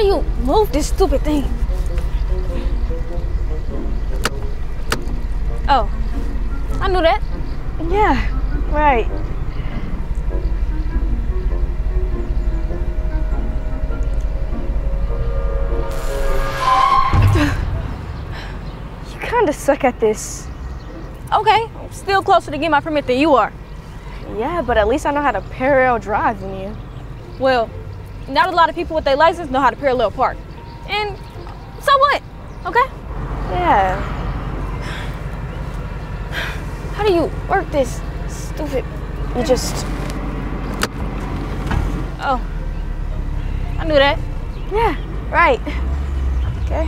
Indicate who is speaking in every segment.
Speaker 1: do you move this stupid thing? Oh, I knew that.
Speaker 2: Yeah, right. You kinda suck at this.
Speaker 1: Okay, I'm still closer to getting my permit than you are.
Speaker 2: Yeah, but at least I know how to parallel drive than you.
Speaker 1: Well, not a lot of people with their license know how to parallel park. And so what? Okay?
Speaker 2: Yeah.
Speaker 1: How do you work this? Stupid.
Speaker 2: You just
Speaker 1: Oh. I knew that.
Speaker 2: Yeah, right. Okay.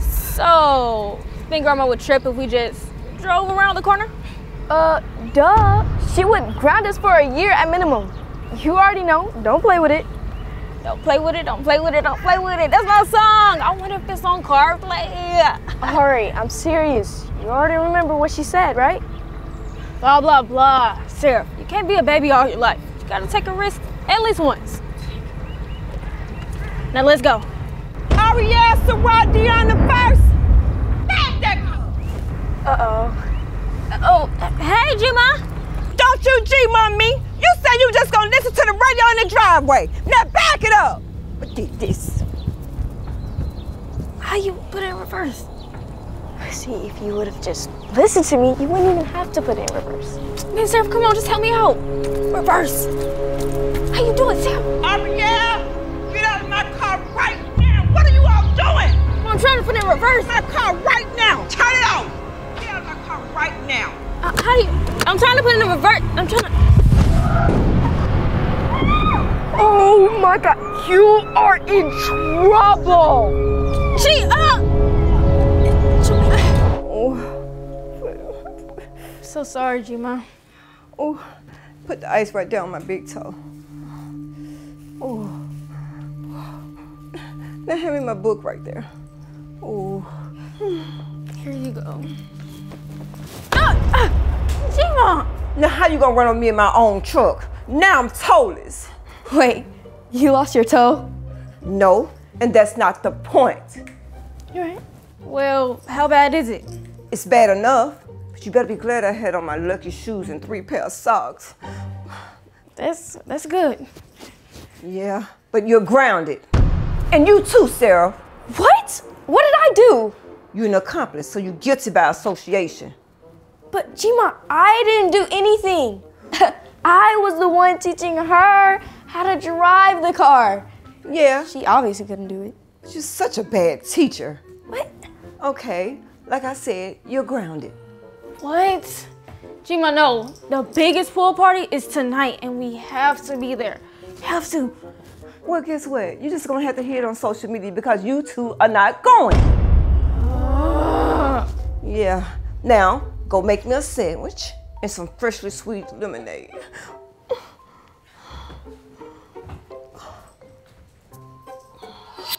Speaker 1: So, think Grandma would trip if we just drove around the corner?
Speaker 2: Uh, duh. She would ground us for a year at minimum. You already know. Don't play with it.
Speaker 1: Don't play with it, don't play with it, don't play with it. That's my song. I wonder if it's on CarPlay.
Speaker 2: Hurry, I'm serious. You already remember what she said, right?
Speaker 1: Blah, blah, blah. Sarah, you can't be a baby all your life. You gotta take a risk at least once. Now let's go.
Speaker 3: Ariel Sarati on the first. Back that car.
Speaker 2: Uh-oh.
Speaker 1: Oh, hey, Jima.
Speaker 3: Don't you G-mom me. You said you just gonna listen to the radio in the driveway. Now back it up. What did this?
Speaker 1: How you put it in reverse?
Speaker 2: See, if you would have just listened to me, you wouldn't even have to put it in reverse.
Speaker 1: Man, Sarah, come on, just help me out. Reverse. How you doing, it, Sarah?
Speaker 3: Oh, Ariel, get out of my car right now. What are you all doing?
Speaker 1: I'm trying to put it in reverse.
Speaker 3: My car right now. Turn it off. Right now.
Speaker 1: Uh, how do you? I'm trying to put it in reverse. I'm trying to.
Speaker 2: Oh my god, you are in trouble!
Speaker 1: She, uh. So sorry, Jima.
Speaker 3: Oh, put the ice right there on my big toe. Oh. Now hand me my book right there. Oh.
Speaker 1: Here you go. Ah,
Speaker 3: Now how you gonna run on me in my own truck? Now I'm toeless.
Speaker 2: Wait, you lost your toe?
Speaker 3: No, and that's not the point.
Speaker 1: You're right. Well, how bad is it?
Speaker 3: It's bad enough, but you better be glad I had on my lucky shoes and three pair of socks.
Speaker 1: That's that's good.
Speaker 3: Yeah, but you're grounded. And you too, Sarah.
Speaker 2: What? What did I do?
Speaker 3: You're an accomplice, so you're guilty by association.
Speaker 2: But Jima, I didn't do anything. I was the one teaching her how to drive the car.
Speaker 3: Yeah,
Speaker 2: She obviously couldn't do it.
Speaker 3: you're such a bad teacher.
Speaker 2: What?
Speaker 3: Okay, like I said, you're grounded.
Speaker 1: What? Jima, no. The biggest pool party is tonight, and we have to be there. Have to.
Speaker 3: Well, guess what? You're just gonna have to hear it on social media because you two are not going. Yeah. Now, go make me a sandwich and some freshly squeezed lemonade.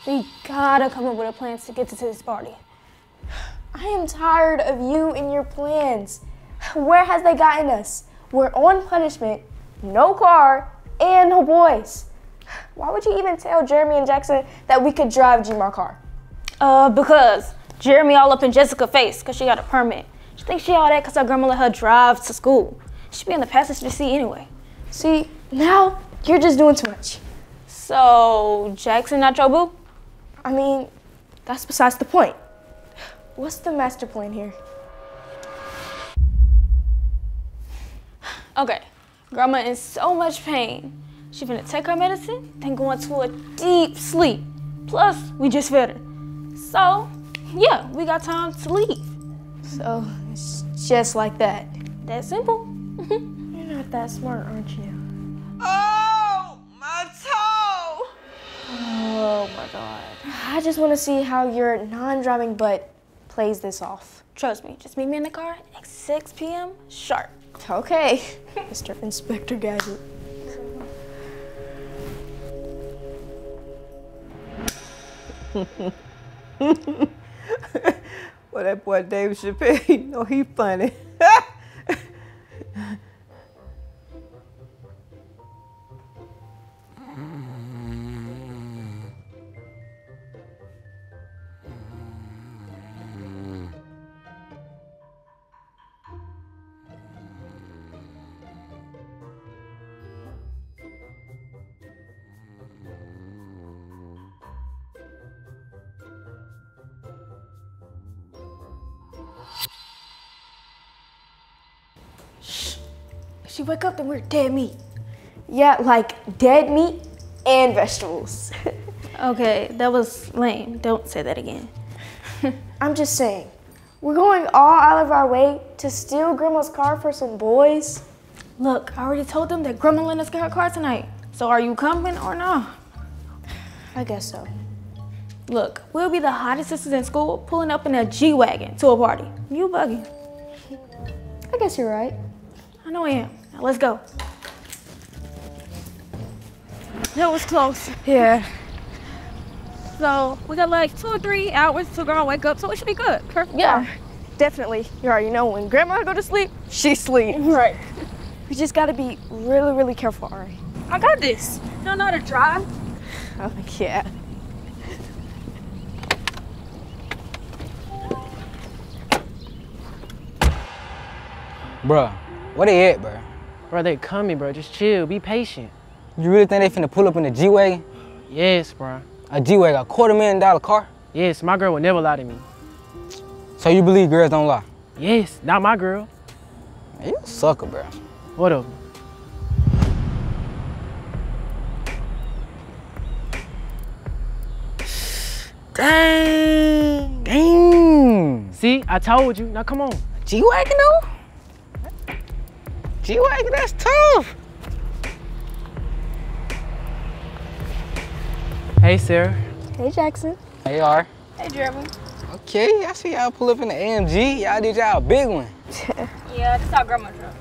Speaker 1: We gotta come up with a plan to get to this party.
Speaker 2: I am tired of you and your plans. Where has they gotten us? We're on punishment, no car, and no boys. Why would you even tell Jeremy and Jackson that we could drive Gmar car?
Speaker 1: Uh, because Jeremy all up in Jessica's face because she got a permit. She thinks she all that because her grandma let her drive to school. She be in the passenger seat anyway.
Speaker 2: See, now you're just doing too much.
Speaker 1: So, Jackson not your boo?
Speaker 2: I mean, that's besides the point. What's the master plan here?
Speaker 1: Okay, grandma in so much pain. She finna take her medicine, then go into a deep sleep. Plus, we just fed her. So, yeah, we got time to leave.
Speaker 2: So, it's just like that.
Speaker 1: That simple.
Speaker 2: You're not that smart, aren't you?
Speaker 3: Oh, my toe!
Speaker 2: Oh my god. I just want to see how your non driving butt plays this off.
Speaker 1: Trust me, just meet me in the car at 6 p.m. sharp.
Speaker 2: Okay, Mr. Inspector Gadget.
Speaker 3: Well, that boy Dave Chappelle, you know he funny.
Speaker 1: wake up, and we're dead meat.
Speaker 2: Yeah, like dead meat and vegetables.
Speaker 1: Okay, that was lame. Don't say that again.
Speaker 2: I'm just saying, we're going all out of our way to steal Grandma's car for some boys.
Speaker 1: Look, I already told them that Grandma let us get her car tonight. So are you coming or not?
Speaker 2: I guess so.
Speaker 1: Look, we'll be the hottest sisters in school pulling up in a G-Wagon to a party. You bugging.
Speaker 2: I guess you're right.
Speaker 1: I know I am. Now let's go. That was close.
Speaker 4: Yeah.
Speaker 1: So we got like two or three hours to girl wake up, so it should be good. Perfect.
Speaker 2: Yeah, definitely. You already know when Grandma go to sleep, she sleep.
Speaker 1: Right.
Speaker 2: We just gotta be really, really careful, Ari.
Speaker 1: I got this. You don't know how to drive?
Speaker 2: Oh yeah.
Speaker 5: Bruh, where they at, bruh?
Speaker 6: Bro, they coming, bro. Just chill. Be patient.
Speaker 5: You really think they finna pull up in a G-Wagon?
Speaker 6: Yes, bro.
Speaker 5: A G-Wagon, a quarter million dollar car?
Speaker 6: Yes, my girl would never lie to me.
Speaker 5: So you believe girls don't lie?
Speaker 6: Yes, not my girl.
Speaker 5: Man, you a sucker, bruh.
Speaker 6: Whatever.
Speaker 5: Dang, dang.
Speaker 6: See, I told you. Now come on.
Speaker 5: G-Wagon though? G-Wagon, that's tough.
Speaker 6: Hey, Sarah.
Speaker 2: Hey Jackson.
Speaker 5: They are.
Speaker 1: Hey, Jeremy.
Speaker 5: Okay, I see y'all pull up in the AMG. Y'all did y'all a big one.
Speaker 1: Yeah, this is our grandma truck.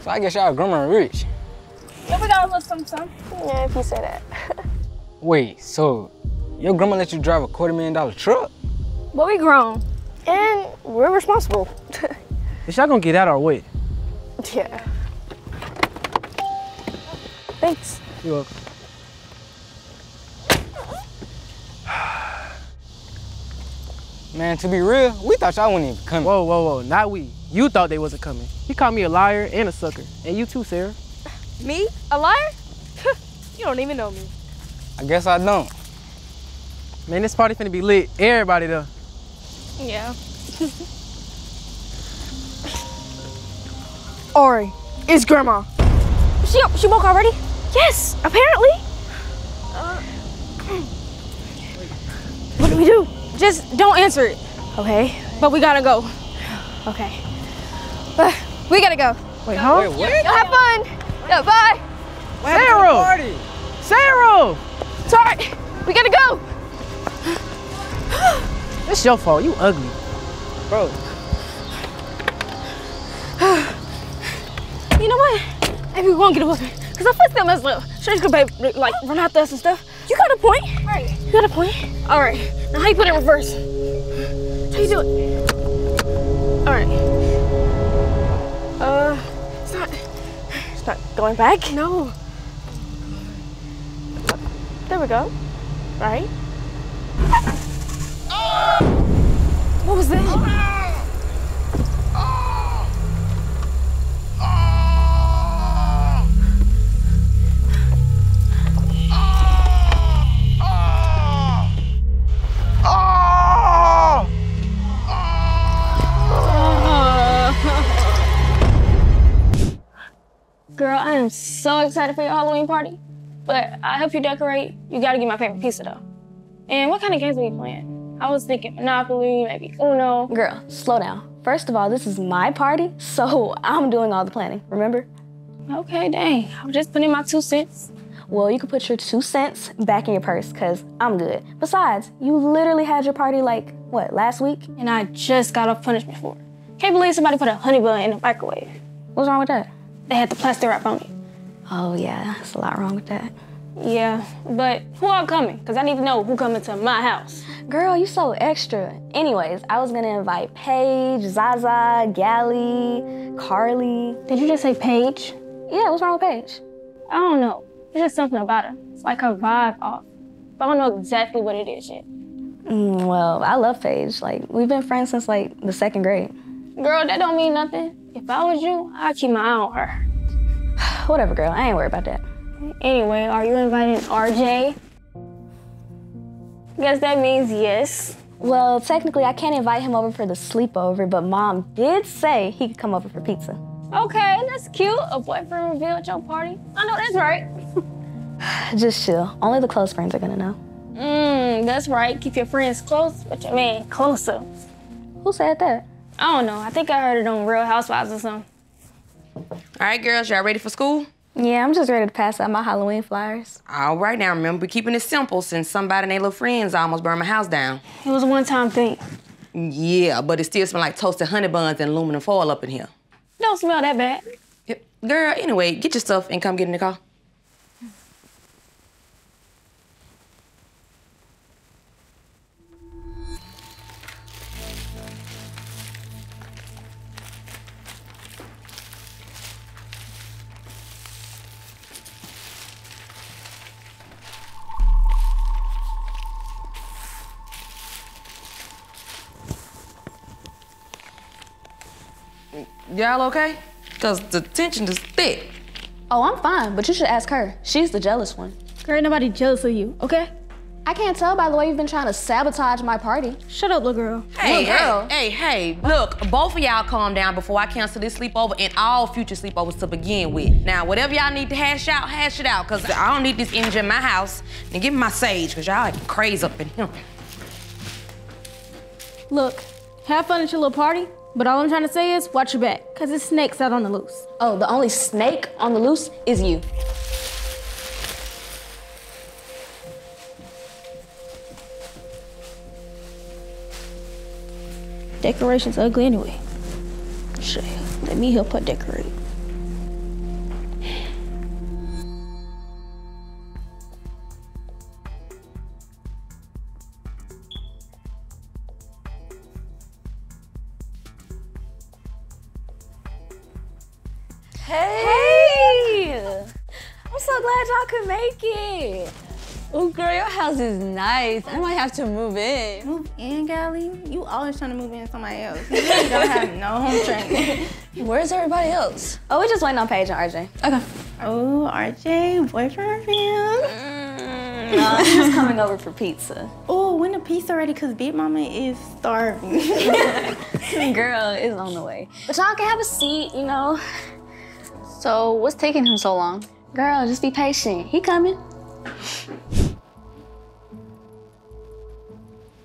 Speaker 5: So I guess y'all grandma rich.
Speaker 1: Yeah, we got a little something, something.
Speaker 2: Yeah, if you say that.
Speaker 5: Wait, so your grandma let you drive a quarter million dollar truck?
Speaker 1: But we grown.
Speaker 2: and we're responsible.
Speaker 6: Is y'all gonna get out or what?
Speaker 2: yeah. Thanks.
Speaker 6: You're welcome.
Speaker 5: Man, to be real, we thought y'all wouldn't even come.
Speaker 6: Whoa, whoa, whoa. Not we. You thought they wasn't coming. He called me a liar and a sucker. And you too, Sarah.
Speaker 2: Me? A liar? you don't even know me.
Speaker 5: I guess I don't.
Speaker 6: Man, this party finna be lit. Everybody though.
Speaker 1: Yeah.
Speaker 2: Ari, it's Grandma.
Speaker 1: She she woke already?
Speaker 2: Yes, apparently.
Speaker 1: What do we do? Just don't answer it.
Speaker 2: Okay.
Speaker 1: But we gotta go.
Speaker 2: Okay. Uh, we gotta go.
Speaker 6: Wait, huh?
Speaker 5: Wait, what?
Speaker 2: Y'all have fun. Yeah, bye.
Speaker 6: Sarah! Sarah!
Speaker 2: Sorry. We gotta go.
Speaker 6: It's your fault. You ugly.
Speaker 5: Bro,
Speaker 1: You know what? Maybe we won't get a whooping. Cause our foot's still messed up. Strange could babe, like run after us and stuff. You got a point. Right. You got a point. All right. Now how you put it in reverse? How you do it? All right. Uh, it's not.
Speaker 2: It's not going back.
Speaker 1: No.
Speaker 2: There we go. Right?
Speaker 1: What was that? Girl, But I help you decorate. You gotta get my favorite pizza though. And what kind of games are we playing? I was thinking Monopoly, maybe Uno.
Speaker 7: Girl, slow down. First of all, this is my party, so I'm doing all the planning, remember?
Speaker 1: Okay, dang. I'm just putting my two cents.
Speaker 7: Well, you can put your two cents back in your purse, because I'm good. Besides, you literally had your party like, what, last week?
Speaker 1: And I just got off punishment for it. Can't believe somebody put a honey bun in the microwave.
Speaker 7: What's wrong with that?
Speaker 1: They had the plastic wrap on it.
Speaker 7: Oh, yeah, there's a lot wrong with that.
Speaker 1: Yeah, but who all coming? Because I need to know who coming to my house.
Speaker 7: Girl, you so extra. Anyways, I was gonna invite Paige, Zaza, Gally, Carly.
Speaker 1: Did you just say Paige?
Speaker 7: Yeah, what's wrong with Paige?
Speaker 1: I don't know. There's just something about her. It's like her vibe off. But I don't know exactly what it is yet.
Speaker 7: Mm, well, I love Paige. Like, we've been friends since like the second grade.
Speaker 1: Girl, that don't mean nothing. If I was you, I'd keep my eye on her.
Speaker 7: Whatever, girl. I ain't worried about that.
Speaker 1: Anyway, are you inviting RJ? Guess that means yes.
Speaker 7: Well, technically, I can't invite him over for the sleepover, but mom did say he could come over for pizza. Okay, that's cute. A boyfriend reveal at your party. I know that's right. Just chill. Only the close friends are gonna know.
Speaker 1: Mmm, that's right. Keep your friends close, but your man closer.
Speaker 7: Who said that?
Speaker 1: I don't know. I think I heard it on Real Housewives or something.
Speaker 8: All right, girls, y'all ready for school?
Speaker 7: Yeah, I'm just ready to pass out my Halloween flyers.
Speaker 8: All right, now remember, keeping it simple since somebody and their little friends almost burned my house down.
Speaker 1: It was a one-time thing.
Speaker 8: Yeah, but it still smell like toasted honey buns and aluminum foil up in here.
Speaker 1: Don't smell that bad.
Speaker 8: Yep. Girl, anyway, get your stuff and come get in the car. Y'all okay? Cause the tension is thick.
Speaker 7: Oh, I'm fine, but you should ask her. She's the jealous one.
Speaker 1: Girl, ain't nobody jealous of you, okay?
Speaker 7: I can't tell by the way you've been trying to sabotage my party.
Speaker 1: Shut up, little girl.
Speaker 8: Hey,
Speaker 7: Little girl.
Speaker 8: hey, hey, hey, look, both of y'all calm down before I cancel this sleepover and all future sleepovers to begin with. Now, whatever y'all need to hash out, hash it out, cause I don't need this energy in my house. And give me my sage, cause y'all like crazy up in here.
Speaker 1: Look, have fun at your little party, but all I'm trying to say is watch your back, because there's snakes out on the loose.
Speaker 7: Oh, the only snake on the loose is you.
Speaker 1: Decoration's ugly anyway. Shit, let me help her decorate.
Speaker 7: Y'all could make it.
Speaker 9: Oh, girl, your house is nice. I might have to move in.
Speaker 2: Move in, Gally? You always trying to move in somebody else. You really don't have no home training.
Speaker 9: Where's everybody else?
Speaker 7: Oh, we're just waiting on Paige and RJ.
Speaker 9: Okay.
Speaker 2: Oh, RJ, boyfriend fam. Mm.
Speaker 7: No, she's coming over for pizza.
Speaker 2: Oh, when the pizza ready? Cause Big Mama is starving.
Speaker 7: Girl is on the way. But y'all can have a seat, you know.
Speaker 9: So, what's taking him so long?
Speaker 7: Girl, just be patient. He coming.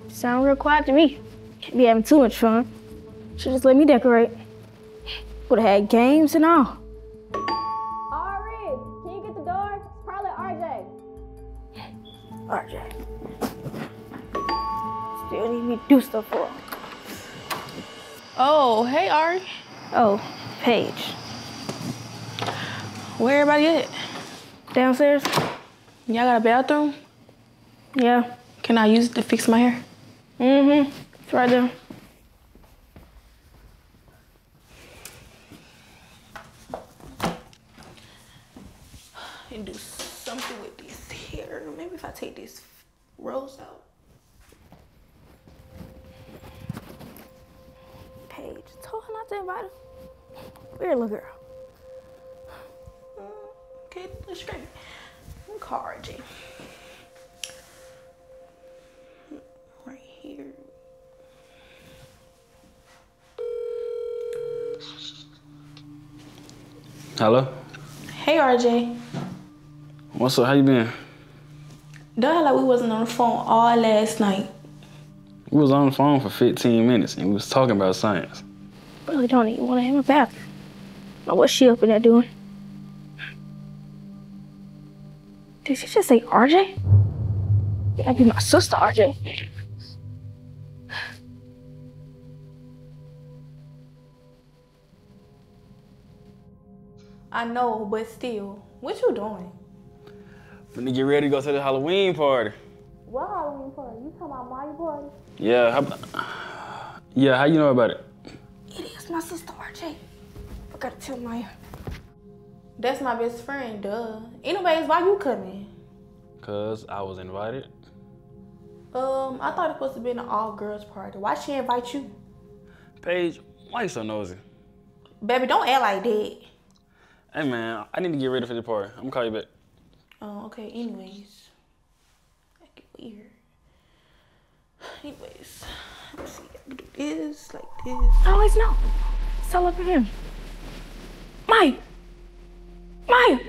Speaker 1: Sound real quiet to me. Can't be having too much fun. Should just let me decorate. Would've had games and all. Ari, can you get the door? It's probably RJ. RJ. Still need me to do stuff for him.
Speaker 9: Oh, hey, Ari.
Speaker 1: Oh, Paige.
Speaker 9: Where everybody at?
Speaker 1: Downstairs?
Speaker 9: Y'all got a bathroom?
Speaker 1: Yeah.
Speaker 9: Can I use it to fix my hair?
Speaker 1: Mm-hmm. It's right there.
Speaker 10: Hello?
Speaker 2: Hey RJ.
Speaker 10: What's up? How you been?
Speaker 2: Don't act like we wasn't on the phone all last night.
Speaker 10: We was on the phone for 15 minutes and we was talking about science.
Speaker 1: Really don't even want to have a bathroom. Now, what's she up in there doing? Did she just say RJ? That'd be my sister, RJ.
Speaker 2: I know, but still, what you doing?
Speaker 10: Finna get ready to go to the Halloween party.
Speaker 2: What Halloween party? You talking about my party?
Speaker 10: Yeah, how, yeah, how you know about it?
Speaker 1: It is my sister, RJ. I gotta tell Maya.
Speaker 2: That's my best friend, duh. Anyways, why you coming?
Speaker 10: Cause I was invited.
Speaker 2: Um, I thought it was supposed to be an all girls party. Why she invite you?
Speaker 10: Paige, why you so nosy?
Speaker 2: Baby, don't act like that.
Speaker 10: Hey man, I need to get ready for the party. I'm gonna call you back.
Speaker 2: Oh, okay, anyways. That get weird. Anyways, let's see. I can do this, like this.
Speaker 1: I always know. It's all up to him. Maya. Maya.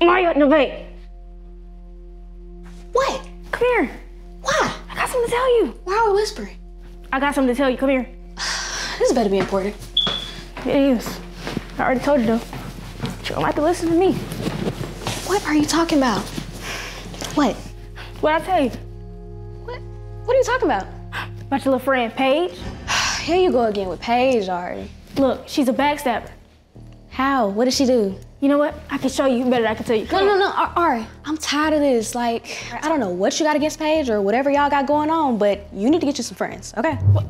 Speaker 1: Maya, no, wait.
Speaker 2: What?
Speaker 1: Come here.
Speaker 2: Why?
Speaker 1: I got something to tell you.
Speaker 2: Why are we whispering?
Speaker 1: I got something to tell you. Come here.
Speaker 2: This better be important.
Speaker 1: It is. I already told you though. You don't have to listen to me.
Speaker 2: What are you talking about? What?
Speaker 1: What I tell you
Speaker 2: What? What are you talking about?
Speaker 1: about your little friend Paige?
Speaker 2: Here you go again with Paige, Ari.
Speaker 1: Look, she's a backstabber.
Speaker 2: How? What did she do?
Speaker 1: You know what? I can show you better than I can tell you.
Speaker 2: No,
Speaker 1: Come
Speaker 2: no, no, Ar- Ari. I'm tired of this. Like, I don't know what you got against Paige or whatever y'all got going on, but you need to get you some friends, okay? What?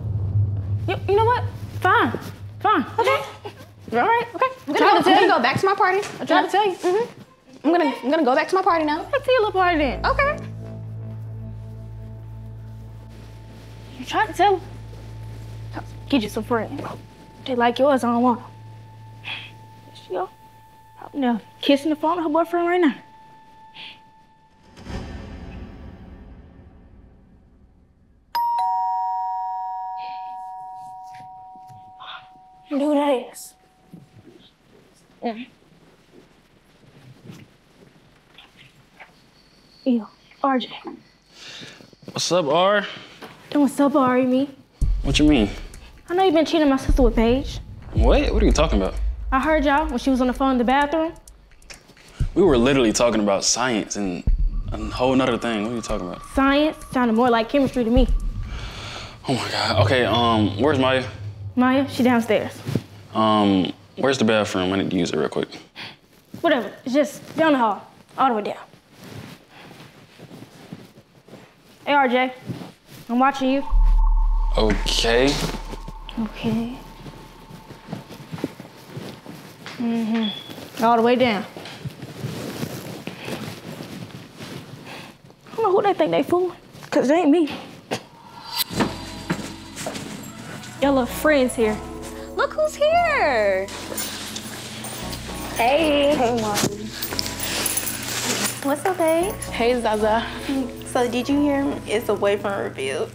Speaker 1: You, you know what? Fine. Fine. Okay. All right. Okay.
Speaker 2: I'm gonna, go, I'm gonna go back to my party.
Speaker 1: I'm trying to tell you. Mm-hmm.
Speaker 2: I'm gonna, I'm gonna go back to my party now.
Speaker 1: Let's see a little party then.
Speaker 2: Okay.
Speaker 1: You trying to tell them. Get you some friends. They like yours, I don't want them. There she go. Out now, kissing the phone with her boyfriend right now. Yeah. Ew, RJ.
Speaker 10: What's up, R?
Speaker 1: Then what's up, Ari, me?
Speaker 10: What you mean?
Speaker 1: I know you've been cheating on my sister with Paige.
Speaker 10: What? What are you talking about?
Speaker 1: I heard y'all when she was on the phone in the bathroom.
Speaker 10: We were literally talking about science and a whole nother thing. What are you talking about?
Speaker 1: Science sounded more like chemistry to me.
Speaker 10: Oh my god. Okay, um, where's Maya?
Speaker 1: Maya, she downstairs.
Speaker 10: Um, where's the bathroom? I need to use it real quick.
Speaker 1: Whatever, it's just down the hall, all the way down. Hey, RJ, I'm watching you.
Speaker 10: Okay.
Speaker 1: Okay. Mm-hmm. All the way down. I don't know who they think they fooling, cause it ain't me. Y'all little friends here.
Speaker 7: Look who's here.
Speaker 2: Hey. Hey, Marty.
Speaker 7: What's up, babe?
Speaker 11: Hey Zaza. So did you hear? It's a boyfriend reveal.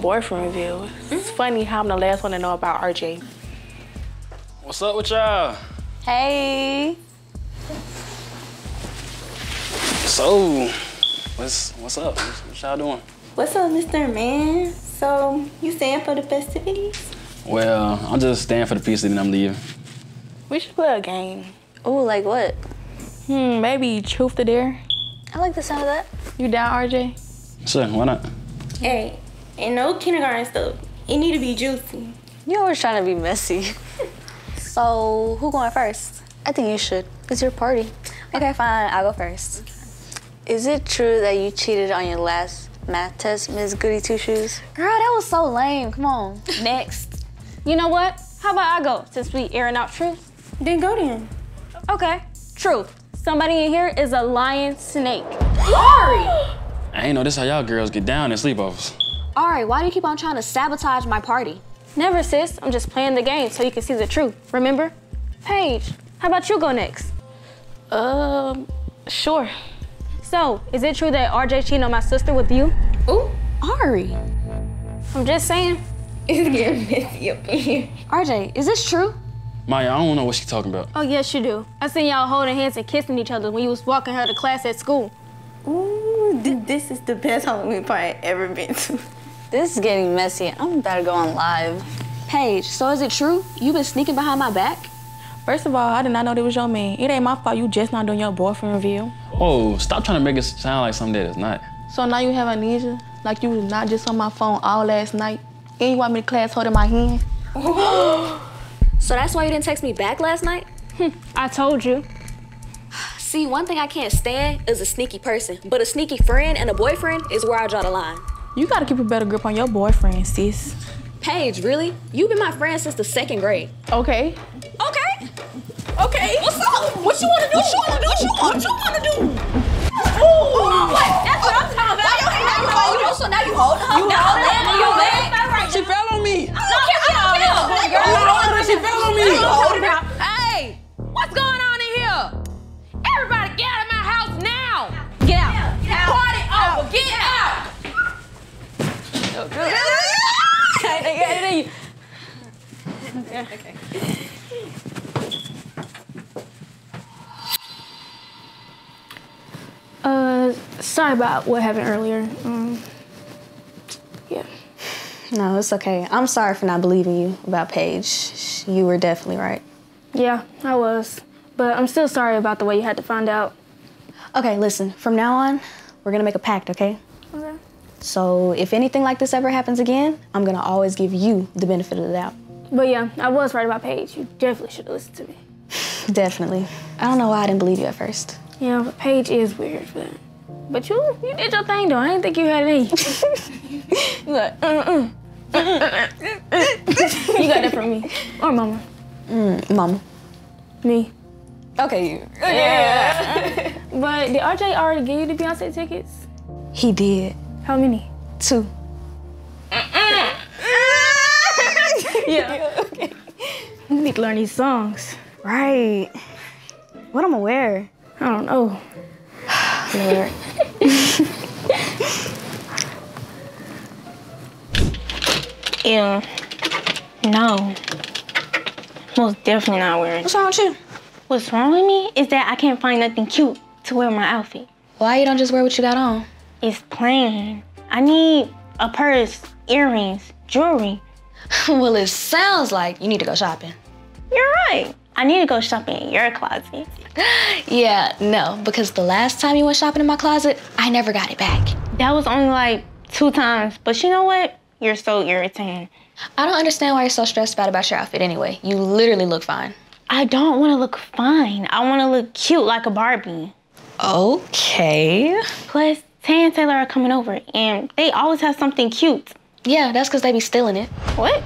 Speaker 11: Boyfriend reveal. It's mm-hmm. funny how I'm the last one to know about RJ.
Speaker 10: What's up with y'all?
Speaker 7: Hey.
Speaker 10: So, what's what's up? What's, what y'all doing?
Speaker 11: What's up, Mr. Man? So you staying for the festivities?
Speaker 10: Well, I'm just staying for the pizza and then I'm leaving.
Speaker 11: We should play a game.
Speaker 7: Ooh, like what?
Speaker 11: Hmm, maybe truth or dare.
Speaker 7: I like the sound of that.
Speaker 11: You down, RJ?
Speaker 10: Sure, why not?
Speaker 11: Hey, and no kindergarten stuff. It need to be juicy.
Speaker 7: You always trying to be messy. so, who going first? I think you should. It's your party. Okay, fine. I'll go first. Is it true that you cheated on your last math test, Miss Goody Two Shoes? Girl, that was so lame. Come on. Next.
Speaker 1: You know what? How about I go since we airing out truth?
Speaker 11: Then go then.
Speaker 1: Okay, truth. Somebody in here is a lion snake. Ari!
Speaker 10: I ain't know this how y'all girls get down in sleepovers.
Speaker 7: Ari, why do you keep on trying to sabotage my party?
Speaker 1: Never, sis. I'm just playing the game so you can see the truth. Remember? Paige, how about you go next?
Speaker 11: Um, sure.
Speaker 1: So, is it true that RJ cheated on my sister with you?
Speaker 11: Ooh,
Speaker 7: Ari.
Speaker 1: I'm just saying.
Speaker 11: It's getting messy up in here.
Speaker 7: RJ, is this true?
Speaker 10: Maya, I don't know what she talking about.
Speaker 1: Oh, yes, you do. I seen y'all holding hands and kissing each other when you was walking her to class at school.
Speaker 11: Ooh, th- this is the best Halloween party I've ever been to.
Speaker 7: This is getting messy. I'm about to go on live. Paige, so is it true? You've been sneaking behind my back?
Speaker 11: First of all, I did not know that was your man. It ain't my fault you just not doing your boyfriend reveal.
Speaker 10: Oh, stop trying to make it sound like something that it's not.
Speaker 11: So now you have amnesia? Like you was not just on my phone all last night? And you want me to class holding my hand?
Speaker 7: So that's why you didn't text me back last night?
Speaker 1: Hmm, I told you.
Speaker 7: See, one thing I can't stand is a sneaky person, but a sneaky friend and a boyfriend is where I draw the line.
Speaker 11: You gotta keep a better grip on your boyfriend, sis.
Speaker 7: Paige, really? You've been my friend since the second grade.
Speaker 11: Okay.
Speaker 7: Okay. Okay. What's up? What you wanna do? What you wanna do? What you, what you wanna do? Ooh. Oh, what? That's what I'm talking about. Why your hand now you hold her? So now you hold her? You hold
Speaker 8: Yeah. Okay. Uh,
Speaker 12: sorry about what happened earlier. Um, yeah.
Speaker 7: No, it's okay. I'm sorry for not believing you about Paige. You were definitely right.
Speaker 12: Yeah, I was. But I'm still sorry about the way you had to find out.
Speaker 7: Okay, listen, from now on, we're gonna make a pact, okay?
Speaker 12: Okay.
Speaker 7: So if anything like this ever happens again, I'm gonna always give you the benefit of the doubt.
Speaker 12: But yeah, I was right about Paige. You definitely should have listened to me.
Speaker 7: Definitely. I don't know why I didn't believe you at first.
Speaker 12: Yeah, but Paige is weird, but but you you did your thing though. I didn't think you had any. in you. you mm mm. got that from me or mama.
Speaker 7: Mm, mama.
Speaker 12: Me.
Speaker 7: Okay, you.
Speaker 12: Yeah. but did RJ already give you the Beyonce tickets?
Speaker 7: He did.
Speaker 12: How many?
Speaker 7: Two.
Speaker 12: yeah. okay. You need to learn these songs.
Speaker 7: Right. What am I wear?
Speaker 12: I don't know.
Speaker 7: Lord.
Speaker 12: Ew. No. Most definitely not wearing.
Speaker 7: What's wrong with you?
Speaker 12: What's wrong with me is that I can't find nothing cute to wear my outfit.
Speaker 7: Why you don't just wear what you got on?
Speaker 12: It's plain. I need a purse, earrings, jewelry.
Speaker 7: well, it sounds like you need to go shopping.
Speaker 12: You're right. I need to go shopping in your closet.
Speaker 7: yeah, no, because the last time you went shopping in my closet, I never got it back.
Speaker 12: That was only like two times. But you know what? You're so irritating.
Speaker 7: I don't understand why you're so stressed out about your outfit anyway. You literally look fine.
Speaker 12: I don't want to look fine. I want to look cute like a Barbie.
Speaker 7: Okay.
Speaker 12: Plus, Tay and Taylor are coming over, and they always have something cute.
Speaker 7: Yeah, that's because they be stealing it.
Speaker 12: What?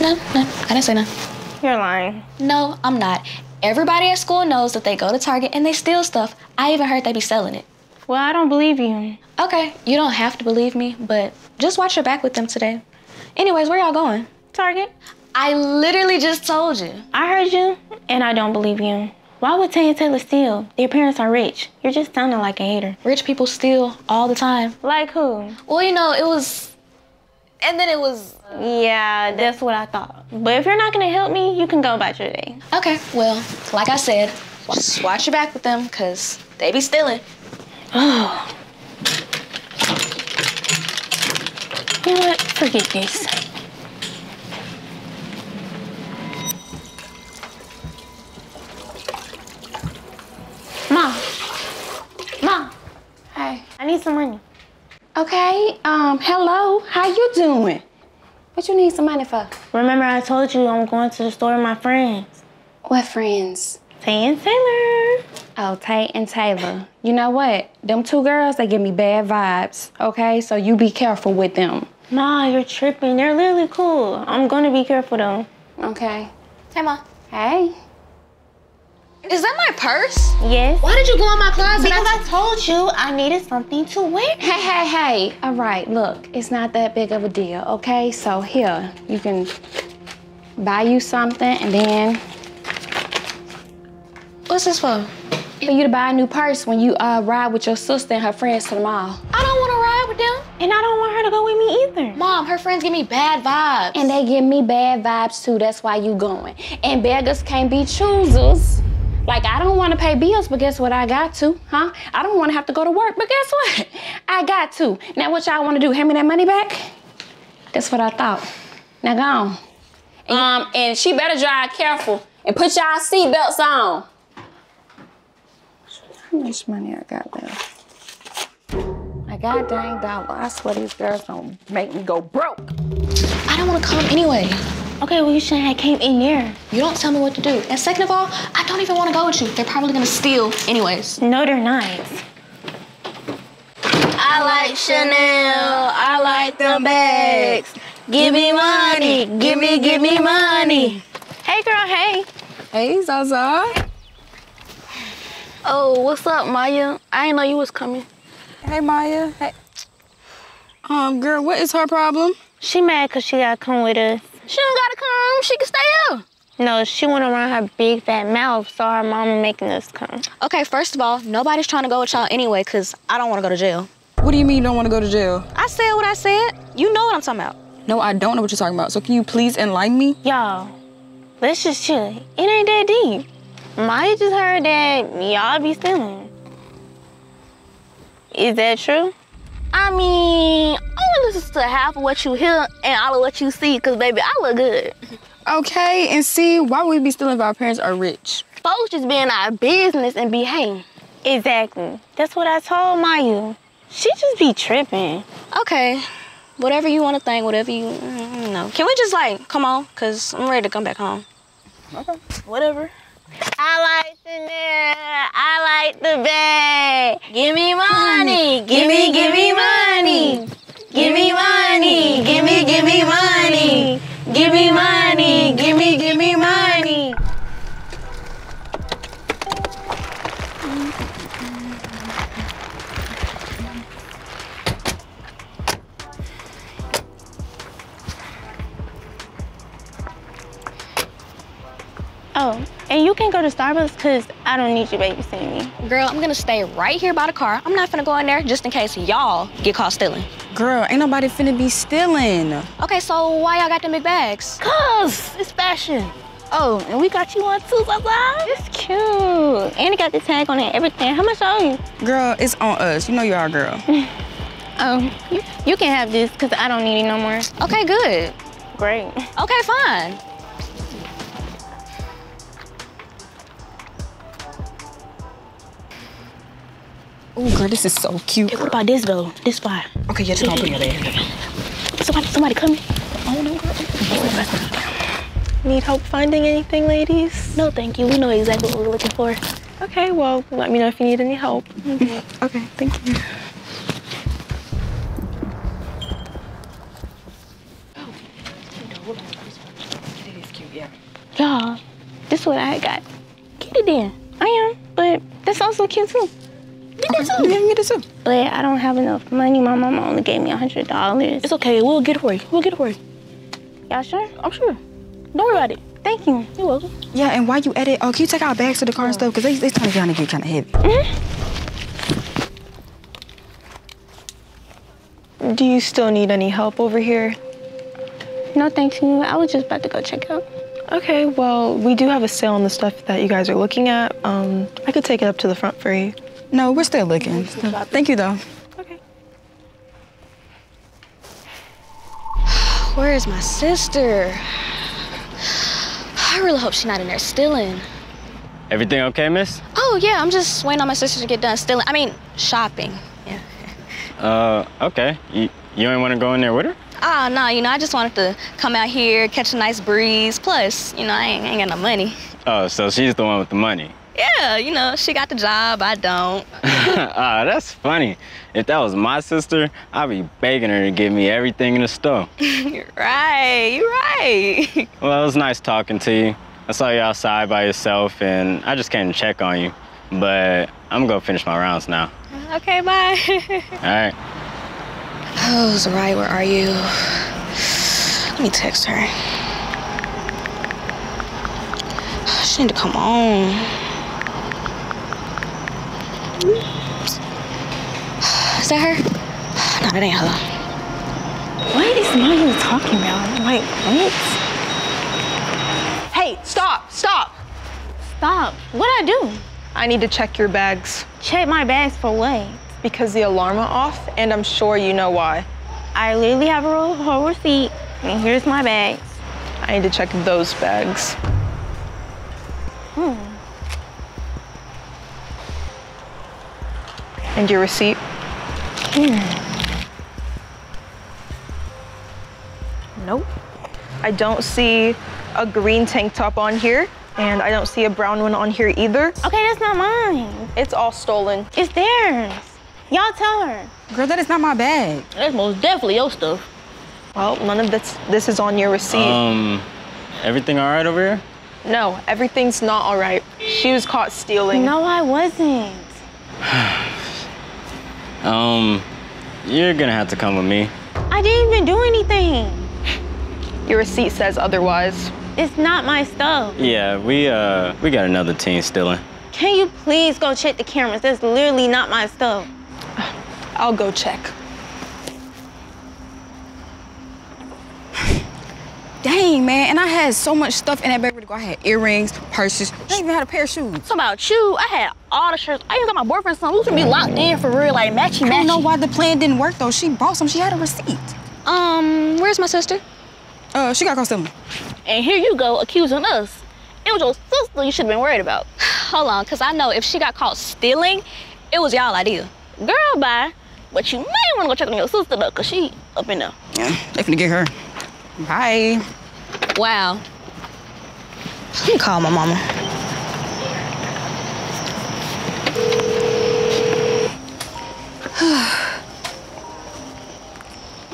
Speaker 7: No, no, I didn't say nothing.
Speaker 12: You're lying.
Speaker 7: No, I'm not. Everybody at school knows that they go to Target and they steal stuff. I even heard they be selling it.
Speaker 12: Well, I don't believe you.
Speaker 7: Okay, you don't have to believe me, but just watch your back with them today. Anyways, where y'all going?
Speaker 12: Target.
Speaker 7: I literally just told you.
Speaker 12: I heard you, and I don't believe you. Why would Tay and Taylor steal? Their parents are rich. You're just sounding like a hater.
Speaker 7: Rich people steal all the time.
Speaker 12: Like who?
Speaker 7: Well, you know, it was. And then it was.
Speaker 12: Yeah, that's what I thought. But if you're not gonna help me, you can go about your day.
Speaker 7: Okay, well, like I said, just watch your back with them, because they be stealing.
Speaker 12: Oh. You know what? Forget this. Mom. Mom.
Speaker 11: Hey.
Speaker 12: I need some money.
Speaker 11: Okay. Um. Hello. How you doing? What you need some money for?
Speaker 12: Remember I told you I'm going to the store with my friends.
Speaker 11: What friends?
Speaker 12: Tay and Taylor.
Speaker 11: Oh, Tay and Taylor. You know what? Them two girls, they give me bad vibes. Okay, so you be careful with them.
Speaker 12: Nah, you're tripping. They're literally cool. I'm gonna be careful though.
Speaker 11: Okay.
Speaker 7: Hey, Ma.
Speaker 11: Hey.
Speaker 7: Is that my purse?
Speaker 12: Yes.
Speaker 7: Why did you go in my closet?
Speaker 12: Because I told you I needed something to wear.
Speaker 11: Hey, hey, hey. All right, look, it's not that big of a deal, okay? So here, you can buy you something and then
Speaker 7: What's this for?
Speaker 11: for you to buy a new purse when you uh, ride with your sister and her friends to the mall.
Speaker 7: I don't want to ride with them.
Speaker 12: And I don't want her to go with me either.
Speaker 7: Mom, her friends give me bad vibes.
Speaker 11: And they give me bad vibes too. That's why you going. And beggars can't be choosers. Like I don't want to pay bills, but guess what? I got to, huh? I don't want to have to go to work, but guess what? I got to. Now what y'all want to do? Hand me that money back? That's what I thought. Now go on. Um, and she better drive careful and put y'all seatbelts on. How much money I got left? I got dang dollar. I swear these girls gonna make me go broke.
Speaker 7: I don't want to come anyway.
Speaker 12: Okay, well you shouldn't have came in there.
Speaker 7: You don't tell me what to do. And second of all, I don't even want to go with you. They're probably gonna steal anyways.
Speaker 12: No, they're not.
Speaker 13: I like Chanel. I like them bags. Give me money. Give me, give me money.
Speaker 12: Hey girl, hey.
Speaker 11: Hey, Zaza.
Speaker 13: Oh, what's up, Maya? I didn't know you was coming.
Speaker 14: Hey, Maya. Hey. Um, girl, what is her problem?
Speaker 12: She mad because she gotta come with us.
Speaker 13: She don't gotta come. She can stay here.
Speaker 12: No, she wanna run her big fat mouth, so her mama making us come.
Speaker 7: Okay, first of all, nobody's trying to go with y'all anyway, because I don't want to go to jail.
Speaker 14: What do you mean you don't want to go to jail?
Speaker 7: I said what I said. You know what I'm talking about.
Speaker 14: No, I don't know what you're talking about. So can you please enlighten me?
Speaker 12: Y'all, let's just chill. It ain't that deep. Maya just heard that y'all be stealing.
Speaker 15: Is that true? I mean, only listen to half of what you hear and all of what you see, cause baby, I look good.
Speaker 14: Okay, and see, why would we be stealing if our parents are rich?
Speaker 15: Folks just be in our business and behave.
Speaker 12: Exactly. That's what I told Maya. She just be tripping.
Speaker 7: Okay. Whatever you want to think, whatever you, mm, you know. Can we just like come on? Cause I'm ready to come back home.
Speaker 15: Okay. Whatever. I like the nail. I like the bag. Give me money. Give me, give me money. Give me money. Give me, give me money. Give me money. Give me, give me money.
Speaker 12: Oh, and you can go to Starbucks because I don't need you babysitting me.
Speaker 7: Girl, I'm gonna stay right here by the car. I'm not gonna go in there just in case y'all get caught stealing.
Speaker 14: Girl, ain't nobody finna be stealing.
Speaker 7: Okay, so why y'all got them big bags?
Speaker 15: Cause it's fashion. Oh, and we got you one too, Zaza.
Speaker 12: It's cute. And it got the tag on it, everything. How much are you?
Speaker 14: Girl, it's on us. You know you're our girl.
Speaker 12: Oh, you, you can have this because I don't need it no more.
Speaker 7: Okay, good.
Speaker 12: Great.
Speaker 7: Okay, fine.
Speaker 14: Oh, girl, this is so cute.
Speaker 15: Hey, what about this though? This spot.
Speaker 14: Okay, yeah, just don't put your bag.
Speaker 15: Somebody, somebody coming.
Speaker 14: Oh no, girl.
Speaker 16: Need help finding anything, ladies?
Speaker 15: No, thank you. We know exactly what we're looking for.
Speaker 16: Okay, well, let me know if you need any help. Mm-hmm.
Speaker 14: Okay, thank you.
Speaker 12: Y'all, this is cute, yeah. Ta. This is what I got. Get it in. I am, but that's also cute too. Get it too.
Speaker 14: Yeah, get it too.
Speaker 12: But I don't have enough money. My mama only gave me a hundred dollars.
Speaker 15: It's okay. We'll get it for you. We'll get it for you.
Speaker 12: Y'all sure?
Speaker 15: I'm sure. Don't worry about it.
Speaker 12: Thank you.
Speaker 15: You're welcome.
Speaker 14: Yeah, and while you at it, oh, can you take our bags to the car and stuff? Because they, they starting to get kind of heavy.
Speaker 16: Do you still need any help over here?
Speaker 12: No, thank you. I was just about to go check out.
Speaker 16: Okay, well, we do have a sale on the stuff that you guys are looking at. Um, I could take it up to the front for you.
Speaker 14: No, we're still looking. Thank you, though. Okay.
Speaker 7: Where is my sister? I really hope she's not in there stealing.
Speaker 17: Everything okay, miss?
Speaker 7: Oh yeah, I'm just waiting on my sister to get done stealing. I mean, shopping. Yeah.
Speaker 17: Uh, okay. You, you ain't want to go in there with her?
Speaker 7: Ah, no, you know, I just wanted to come out here, catch a nice breeze. Plus, you know, I ain't, ain't got no money.
Speaker 17: Oh, so she's the one with the money.
Speaker 7: Yeah, you know, she got the job, I don't.
Speaker 17: ah, that's funny. If that was my sister, I'd be begging her to give me everything in the store.
Speaker 7: you're right, you're right.
Speaker 17: Well, it was nice talking to you. I saw you outside by yourself, and I just came to check on you. But I'm gonna finish my rounds now.
Speaker 7: okay, bye.
Speaker 17: All right.
Speaker 7: Oh, Zarai, where are you? Let me text her. She need to come on. Is that her? No, that ain't her.
Speaker 12: What is Maya talking about? Like, what?
Speaker 16: Hey, stop, stop.
Speaker 12: Stop. What'd I do?
Speaker 16: I need to check your bags.
Speaker 12: Check my bags for what?
Speaker 16: Because the alarm went off, and I'm sure you know why.
Speaker 12: I literally have a whole receipt, and here's my bags.
Speaker 16: I need to check those bags.
Speaker 12: Hmm.
Speaker 16: And your receipt?
Speaker 12: Hmm.
Speaker 16: Nope. I don't see a green tank top on here, and I don't see a brown one on here either.
Speaker 12: Okay, that's not mine.
Speaker 16: It's all stolen.
Speaker 12: It's theirs. Y'all tell her.
Speaker 14: Girl, that is not my bag.
Speaker 15: That's most definitely your stuff.
Speaker 16: Well, none of this this is on your receipt.
Speaker 17: Um, everything all right over here?
Speaker 16: no, everything's not all right. She was caught stealing.
Speaker 12: No, I wasn't.
Speaker 17: Um, you're gonna have to come with me.
Speaker 12: I didn't even do anything.
Speaker 16: Your receipt says otherwise.
Speaker 12: It's not my stuff.
Speaker 17: Yeah, we uh we got another team stealing.
Speaker 12: Can you please go check the cameras? That's literally not my stuff.
Speaker 16: I'll go check.
Speaker 14: Dang, man. And I had so much stuff in that bag to go. I had earrings, purses. I even had a pair of shoes.
Speaker 15: Talking about you, I had all the shirts. I even got my boyfriend some. We should be locked in for real, like matchy matchy.
Speaker 14: I don't know why the plan didn't work though. She bought some. She had a receipt.
Speaker 15: Um, where's my sister?
Speaker 14: Uh, she got caught stealing.
Speaker 15: And here you go accusing us. It was your sister you should have been worried about. Hold on, cause I know if she got caught stealing, it was y'all idea. Girl, bye. But you may wanna go check on your sister though, cause she up in there.
Speaker 14: Yeah, they finna get her. Bye.
Speaker 15: Wow. Let me call my mama.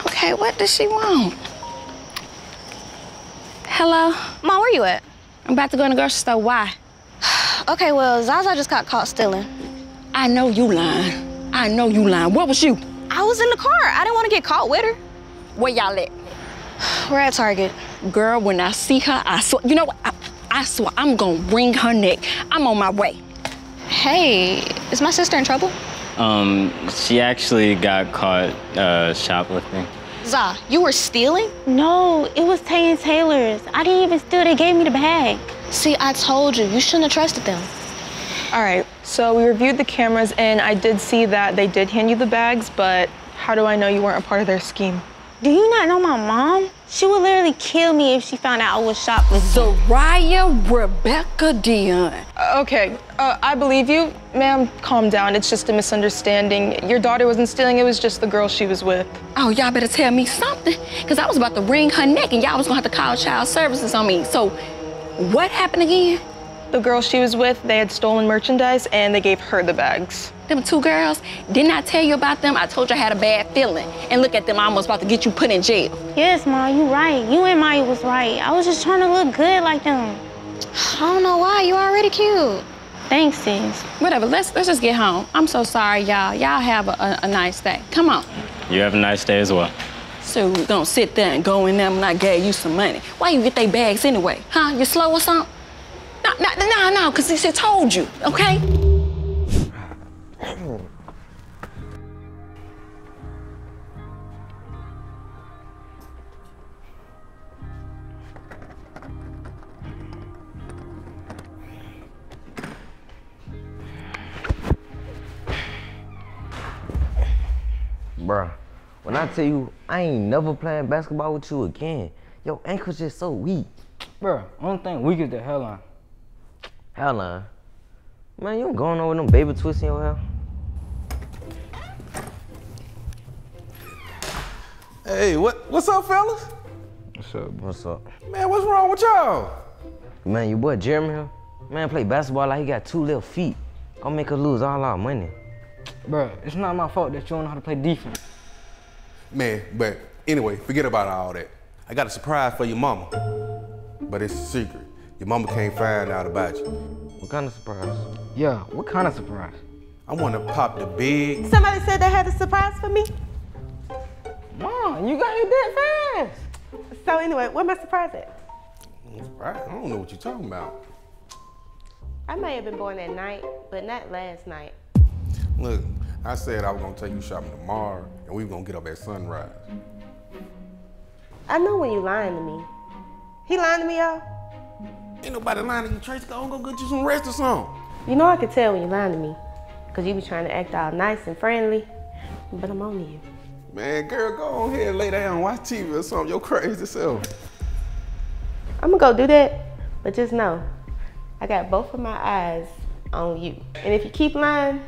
Speaker 11: Okay, what does she want? Hello?
Speaker 15: Mom, where you at?
Speaker 11: I'm about to go in the grocery store. Why?
Speaker 15: Okay, well, Zaza just got caught stealing.
Speaker 11: I know you lying. I know you lying. What was you?
Speaker 15: I was in the car. I didn't want to get caught with her.
Speaker 11: Where y'all at?
Speaker 15: We're at Target.
Speaker 11: Girl, when I see her, I swear, you know what? I, I swear, I'm gonna wring her neck. I'm on my way.
Speaker 15: Hey, is my sister in trouble?
Speaker 17: Um, she actually got caught uh, shoplifting.
Speaker 15: Za, you were stealing?
Speaker 12: No, it was Tay and Taylor's. I didn't even steal. They gave me the bag.
Speaker 15: See, I told you, you shouldn't have trusted them.
Speaker 16: All right, so we reviewed the cameras and I did see that they did hand you the bags, but how do I know you weren't a part of their scheme?
Speaker 12: Do you not know my mom? She would literally kill me if she found out I was shoplifting.
Speaker 11: Zariah Rebecca Deon.
Speaker 16: Uh, okay, uh, I believe you. Ma'am, calm down. It's just a misunderstanding. Your daughter wasn't stealing, it was just the girl she was with.
Speaker 11: Oh, y'all better tell me something, because I was about to wring her neck and y'all was gonna have to call child services on me. So, what happened again?
Speaker 16: The girl she was with, they had stolen merchandise and they gave her the bags.
Speaker 11: Them two girls, didn't I tell you about them? I told you I had a bad feeling. And look at them, I almost about to get you put in jail.
Speaker 12: Yes, Ma, you right. You and Maya was right. I was just trying to look good like them.
Speaker 15: I don't know why. You already cute.
Speaker 12: Thanks, sis.
Speaker 11: Whatever, let's let's just get home. I'm so sorry, y'all. Y'all have a, a, a nice day. Come on.
Speaker 17: You have a nice day as well.
Speaker 11: So we gonna sit there and go in there and I gave you some money. Why you get they bags anyway? Huh? You slow or something? No, no, no, no, because he said told you, okay?
Speaker 18: Bruh, when I tell you I ain't never playing basketball with you again, your ankle's just so weak.
Speaker 5: Bro, only thing weak is the hairline.
Speaker 18: Hairline? Man, you ain't going over them baby twists in your hair?
Speaker 19: Hey, what what's up, fellas?
Speaker 18: What's up? What's up?
Speaker 19: Man, what's wrong with y'all?
Speaker 18: Man, your boy Jeremy here, man, play basketball like he got two little feet. Gonna make us lose all our money.
Speaker 5: Bro, it's not my fault that you don't know how to play defense.
Speaker 19: Man, but anyway, forget about all that. I got a surprise for your mama. But it's a secret. Your mama can't find out about you.
Speaker 18: What kind of surprise?
Speaker 5: Yeah, what kind of surprise?
Speaker 19: I wanna pop the big.
Speaker 4: Somebody said they had a surprise for me.
Speaker 5: Mom, you got here that fast.
Speaker 4: So anyway, where my surprise at?
Speaker 19: Right, I don't know what you're talking about.
Speaker 4: I may have been born at night, but not last night.
Speaker 19: Look, I said I was gonna take you shopping tomorrow, and we were gonna get up at sunrise.
Speaker 4: I know when you lying to me. He lying to me, y'all?
Speaker 19: Ain't nobody lying to you, Tracy. Go on, go get you some rest or something.
Speaker 4: You know I could tell when you lying to me. Cause you be trying to act all nice and friendly, but I'm on you.
Speaker 19: Man, girl, go on here and lay down and watch TV or something. You're crazy self.
Speaker 4: I'm gonna go do that, but just know, I got both of my eyes on you. And if you keep lying,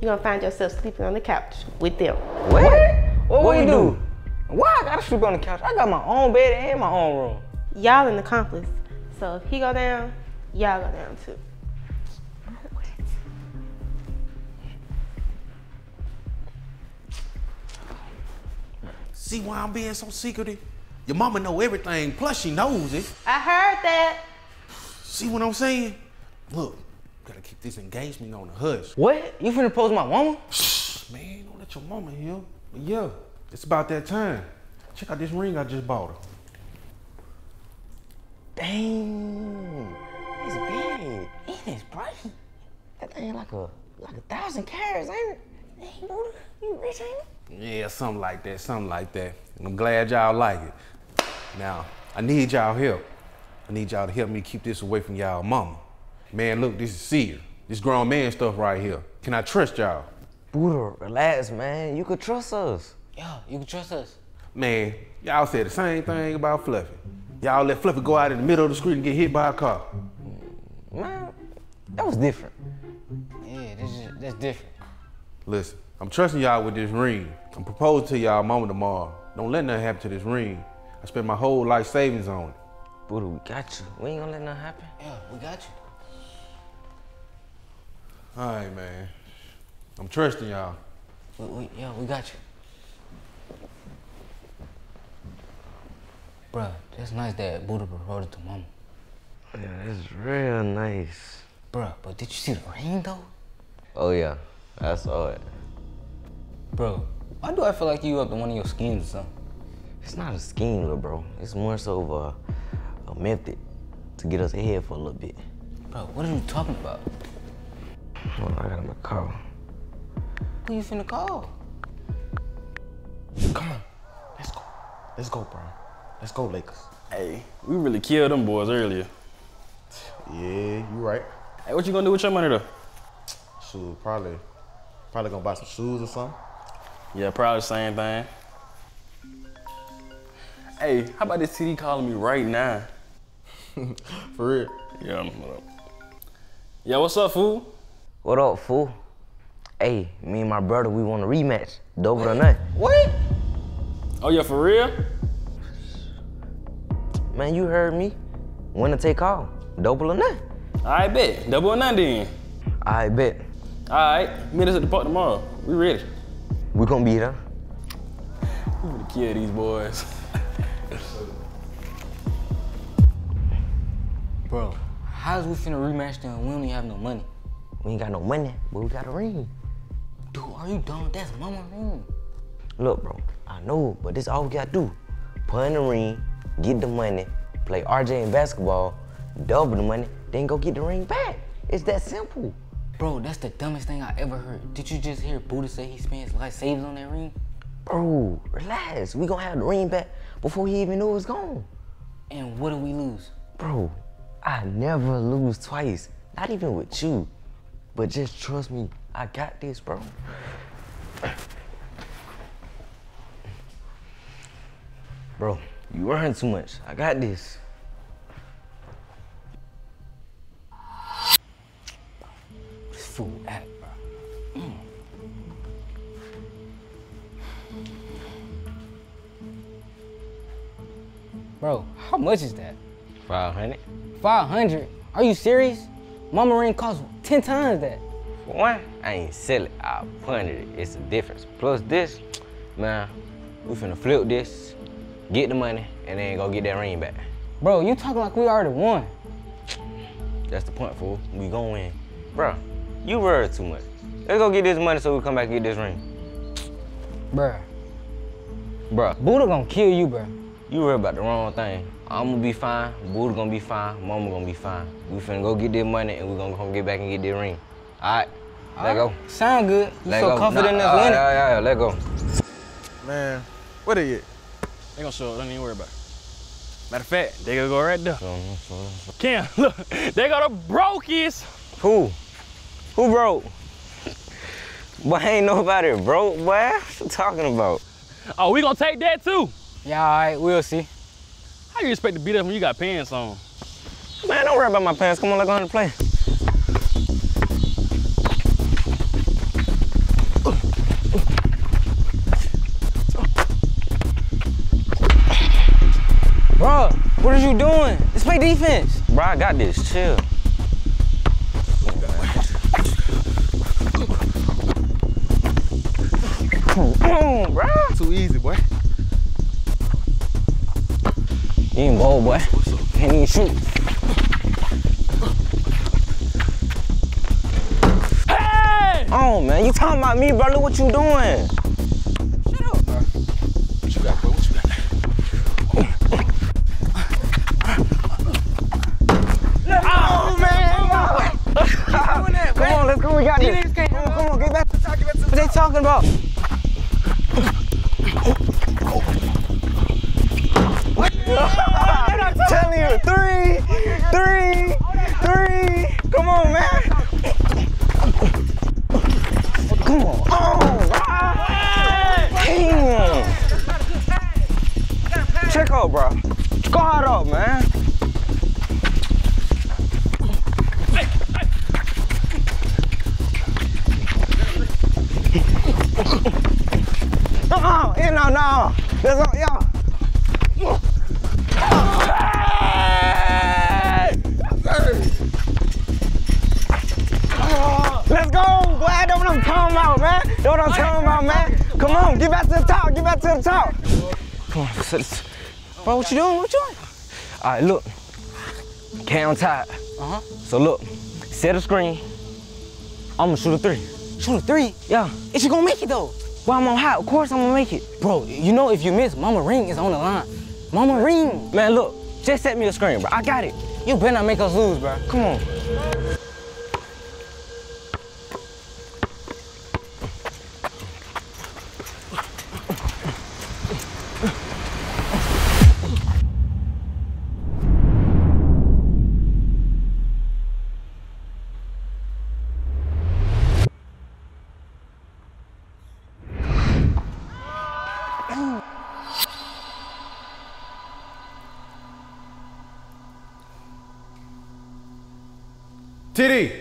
Speaker 4: you're gonna find yourself sleeping on the couch with them.
Speaker 5: What? What, what we do? Why I gotta sleep on the couch? I got my own bed and my own room.
Speaker 4: Y'all an accomplice. So if he go down, y'all go down too.
Speaker 19: See why I'm being so secretive? Your mama know everything, plus she knows it.
Speaker 4: I heard that.
Speaker 19: See what I'm saying? Look, gotta keep this engagement on the hush.
Speaker 5: What? You finna propose my mama?
Speaker 19: Shh, man, don't let your mama hear. But yeah, it's about that time. Check out this ring I just bought her.
Speaker 18: Dang, it's big. And it's bright. That thing like a like a thousand carats, ain't it? Dang, bro, you rich, ain't?
Speaker 19: Yeah, something like that, something like that. And I'm glad y'all like it. Now, I need y'all help. I need y'all to help me keep this away from y'all mama. Man, look, this is Seer. This
Speaker 20: This grown man stuff right here. Can I trust y'all?
Speaker 18: Buddha, relax, man. You could trust us.
Speaker 5: Yeah, you can trust us.
Speaker 20: Man, y'all said the same thing about Fluffy. Y'all let Fluffy go out in the middle of the street and get hit by a car.
Speaker 18: Man, that was different.
Speaker 5: Yeah, this is that's different.
Speaker 20: Listen, I'm trusting y'all with this ring. I'm proposing to y'all mama tomorrow. Don't let nothing happen to this ring. I spent my whole life savings on it.
Speaker 18: Buddha, we got you. We ain't gonna let nothing happen.
Speaker 5: Yeah, we got you.
Speaker 20: All right, man. I'm trusting y'all.
Speaker 5: We, we, yeah, we got you. Bruh, that's nice that Buddha proposed to mama.
Speaker 18: Yeah, that's real nice.
Speaker 5: Bruh, but did you see the ring though?
Speaker 18: Oh yeah, I saw it.
Speaker 5: Bro, why do I feel like you up to one of your schemes or something?
Speaker 18: It's not a scheme, little bro. It's more so of a, a method to get us ahead for a little bit.
Speaker 5: Bro, what are you talking about?
Speaker 18: Hold on, I got my call.
Speaker 5: Who you finna call?
Speaker 21: Come on. Let's go. Let's go, bro. Let's go, Lakers.
Speaker 10: Hey, we really killed them boys earlier.
Speaker 21: Yeah, you right.
Speaker 10: Hey, what you gonna do with your money though?
Speaker 21: Shoot, probably, probably gonna buy some shoes or something.
Speaker 10: Yeah, probably the same thing. Hey, how about this TD calling me right now?
Speaker 21: For real?
Speaker 10: Yeah, what up? Yeah, what's up, fool?
Speaker 18: What up, fool? Hey, me and my brother, we want a rematch. Double or nothing.
Speaker 5: What?
Speaker 10: Oh, yeah, for real?
Speaker 18: Man, you heard me. Wanna take all. Double or nothing.
Speaker 10: I bet. Double or nothing then.
Speaker 18: I bet.
Speaker 10: All right, meet us at the park tomorrow. We ready.
Speaker 18: We gonna be there.
Speaker 10: We gonna kill these boys.
Speaker 5: Bro, how's we finna rematch them we don't even have no money?
Speaker 18: We ain't got no money, but we got a ring.
Speaker 5: Dude, are you dumb? That's mama ring.
Speaker 18: Look, bro, I know, but this all we gotta do. Put in the ring, get the money, play RJ in basketball, double the money, then go get the ring back. It's that simple.
Speaker 5: Bro, that's the dumbest thing I ever heard. Did you just hear Buddha say he spent his life savings on that ring?
Speaker 18: Bro, relax. We gonna have the ring back before he even knew it was gone.
Speaker 5: And what do we lose?
Speaker 18: Bro, I never lose twice. Not even with you. But just trust me, I got this, bro. Bro, you worrying too much. I got this.
Speaker 5: This fool act, bro. Mm. Bro, how much is that?
Speaker 18: 500.
Speaker 5: 500? Are you serious? Mama ring costs 10 times that.
Speaker 18: For one, I ain't sell it. I punted it. It's a difference. Plus this, man, we finna flip this, get the money, and then go get that ring back.
Speaker 5: Bro, you talking like we already won.
Speaker 18: That's the point, fool. We gon' win. Bro, you worry too much. Let's go get this money so we come back and get this ring.
Speaker 5: Bruh.
Speaker 18: Bruh.
Speaker 5: Buddha gonna kill you, bruh.
Speaker 18: You worry about the wrong thing. I'm gonna be fine, Buddha gonna be fine, Mama gonna be fine. We finna go get this money and we gonna come get back and get this ring. All right, let go.
Speaker 5: Sound good. You
Speaker 18: Let
Speaker 5: so
Speaker 18: go.
Speaker 5: confident
Speaker 18: Nah,
Speaker 5: in us
Speaker 18: uh,
Speaker 5: winning.
Speaker 18: Yeah, yeah, yeah, let go.
Speaker 6: Man, what are you? They gonna show up, don't even worry about it. Matter of fact, they gonna go right there. Cam, look, they got a brokies.
Speaker 18: Who? Who broke? Boy, ain't nobody broke, boy. What you talking about?
Speaker 6: Oh, we gonna take that too.
Speaker 5: Yeah, all right, we'll see.
Speaker 6: How you expect to beat us when you got pants on?
Speaker 18: Man, don't worry about my pants. Come on, let's go ahead and play.
Speaker 5: Bro, what are you doing? Let's play defense.
Speaker 18: Bro, I got this. Chill. Come on, bro.
Speaker 21: Too easy, boy.
Speaker 18: You ain't bold, boy. Can't even shoot.
Speaker 6: Hey!
Speaker 18: Oh, man, you talking about me, bro? Look what you doing.
Speaker 21: What you got, bro? What you got?
Speaker 18: Oh, man. Come on, let's go. We got this. Come on, come on, get back. What they talking about? I'm telling you, three, three, three. Come on, man. Come on. Oh, Damn. Check out, bro. Go hard up, man. Uh-uh, yeah, no, no. Let's go, yeah. That's what I'm talking about, man. Come on, get back to the top. Get back to the top. Come on, sit- sit. Bro, what you doing? What you doing? All right, look. Cam tied. Uh-huh. So look, set a screen. I'm gonna shoot a three. Shoot a three? Yeah. Is you gonna make it though? Well, I'm on high, Of course I'm gonna make it. Bro, you know if you miss, Mama Ring is on the line. Mama Ring. Man, look, just set me a screen, bro. I got it. You better not make us lose, bro. Come on.
Speaker 19: TD.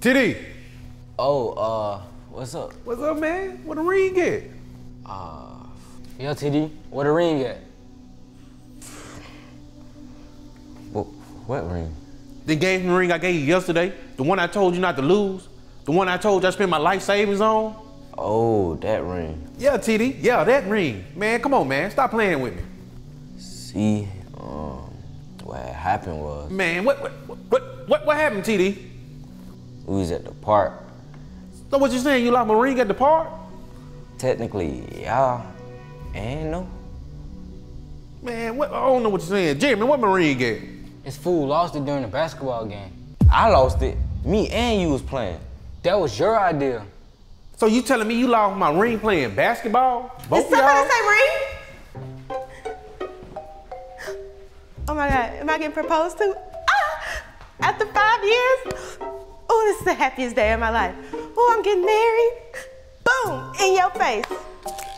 Speaker 19: TD.
Speaker 18: Oh, uh, what's up?
Speaker 19: What's up, man? What the ring at?
Speaker 18: Uh, yo, TD, what the ring at? What, what ring?
Speaker 19: The game ring I gave you yesterday. The one I told you not to lose. The one I told you I spent my life savings on.
Speaker 5: Oh, that ring.
Speaker 19: Yeah, TD. Yeah, that ring. Man, come on, man. Stop playing with me.
Speaker 5: See, um, what happened was
Speaker 19: Man, what what what what, what happened, TD?
Speaker 5: we was at the park.
Speaker 19: So what you saying? You lost my ring at the park?
Speaker 5: Technically, yeah, and no.
Speaker 19: Man, what, I don't know what you're saying. Jeremy, what my ring at?
Speaker 18: His fool lost it during the basketball game.
Speaker 5: I lost it. Me and you was playing.
Speaker 18: That was your idea.
Speaker 19: So you telling me you lost my ring playing basketball? Both of
Speaker 4: Somebody
Speaker 19: y'all?
Speaker 4: say ring? Oh my God, am I getting proposed to? Ah, after five years? Oh, this is the happiest day of my life. Oh, I'm getting married. Boom, in your face.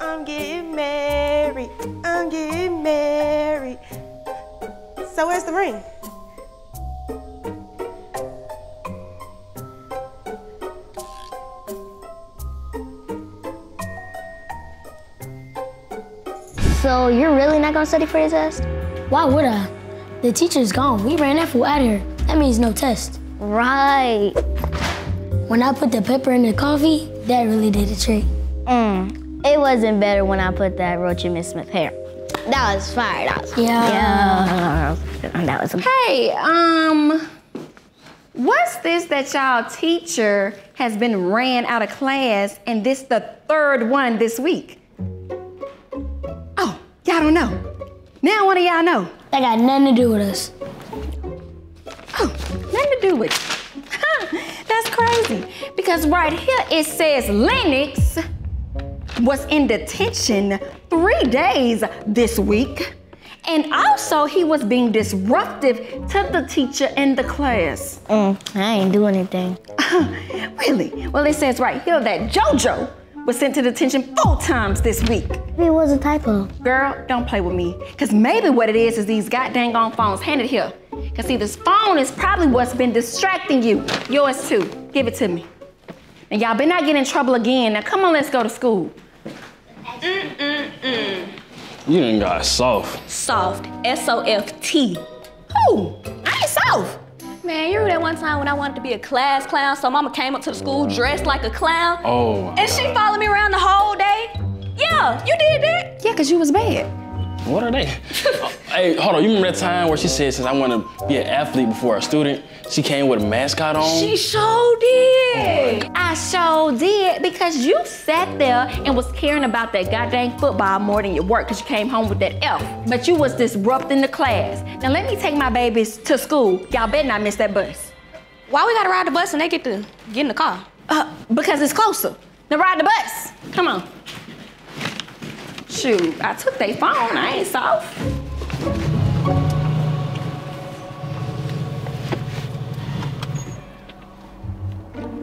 Speaker 4: I'm getting married. I'm getting married. So where's the ring?
Speaker 13: So you're really not gonna study for your test?
Speaker 22: Why would I? The teacher's gone. We ran that fool out of here. That means no test.
Speaker 13: Right.
Speaker 22: When I put the pepper in the coffee, that really did the trick.
Speaker 13: Mm. It wasn't better when I put that roach in Miss Smith hair. That was fire. That was
Speaker 22: Yeah.
Speaker 13: yeah. That was
Speaker 11: Hey, um, what's this that y'all teacher has been ran out of class and this the third one this week? Oh, y'all don't know. Now one of y'all know.
Speaker 22: That got nothing to do with us.
Speaker 11: Oh, nothing to do with it. That's crazy. Because right here it says Lennox was in detention three days this week. And also he was being disruptive to the teacher in the class.
Speaker 13: Mm, I ain't do anything.
Speaker 11: really? Well, it says right here that JoJo was sent to detention four times this week.
Speaker 13: It was a typo.
Speaker 11: Girl, don't play with me. Cause maybe what it is is these goddamn on phones. Hand it here. Cause see, this phone is probably what's been distracting you. Yours too. Give it to me. And y'all better not get in trouble again. Now come on, let's go to school. Mm-mm-mm.
Speaker 10: You done got soft.
Speaker 11: Soft. S-O-F-T. Who? I ain't soft.
Speaker 23: Man, you remember that one time when I wanted to be a class clown, so mama came up to the school dressed like a clown?
Speaker 10: Oh. my
Speaker 23: And she followed me around the whole day? Yeah, you did that?
Speaker 11: Yeah, cause you was bad.
Speaker 10: What are they? hey, hold on. You remember that time where she said, since I want to be an athlete before a student, she came with a mascot on?
Speaker 11: She sure did. I sure did because you sat there and was caring about that goddamn football more than your work because you came home with that F. But you was disrupting the class. Now let me take my babies to school. Y'all better not miss that bus.
Speaker 23: Why we gotta ride the bus and they get to get in the car?
Speaker 11: Uh, because it's closer. Now ride the bus. Come on. Shoot, I took their phone. I ain't soft.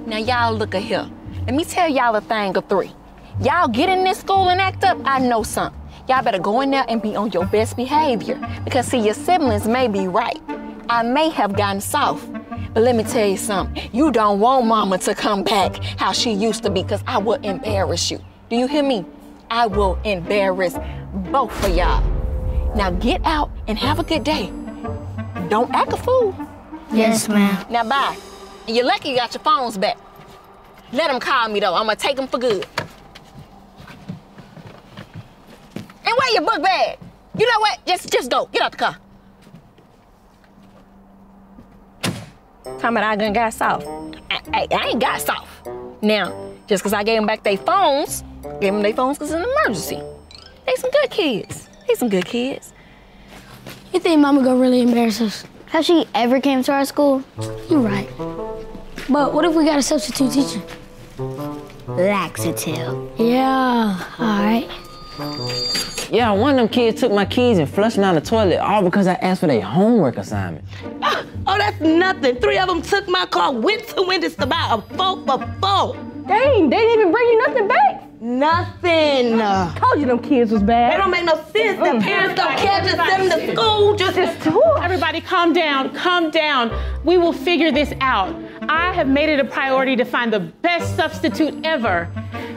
Speaker 11: Now y'all look at here. Let me tell y'all a thing or three. Y'all get in this school and act up, I know something. Y'all better go in there and be on your best behavior. Because see, your siblings may be right. I may have gotten soft. But let me tell you something. You don't want mama to come back how she used to be, because I will embarrass you. Do you hear me? I will embarrass both of y'all. Now get out and have a good day. Don't act a fool.
Speaker 13: Yes, ma'am.
Speaker 11: Now bye. You're lucky you got your phones back. Let them call me though. I'm gonna take them for good. And where your book bag? You know what? Just just go. Get out the car. Talking about I done got soft. I, I, I ain't got soft. Now, just because I gave them back their phones, gave them their phones because it's an emergency. They some good kids. They some good kids.
Speaker 13: You think Mama gonna really embarrass us? Has she ever came to our school? You're right. But what if we got a substitute teacher? Laxative. Yeah, all right.
Speaker 24: Yeah, one of them kids took my keys and flushed them down the toilet all because I asked for their homework assignment.
Speaker 15: Ah, oh, that's nothing. Three of them took my car, went to Wendy's to buy a four for four.
Speaker 25: Dang, they didn't even bring you nothing back.
Speaker 15: Nothing.
Speaker 25: Told you them kids was bad.
Speaker 15: They don't make no sense. Their parents don't care. Just send them to school. Just,
Speaker 26: Everybody, calm down. Calm down. We will figure this out. I have made it a priority to find the best substitute ever.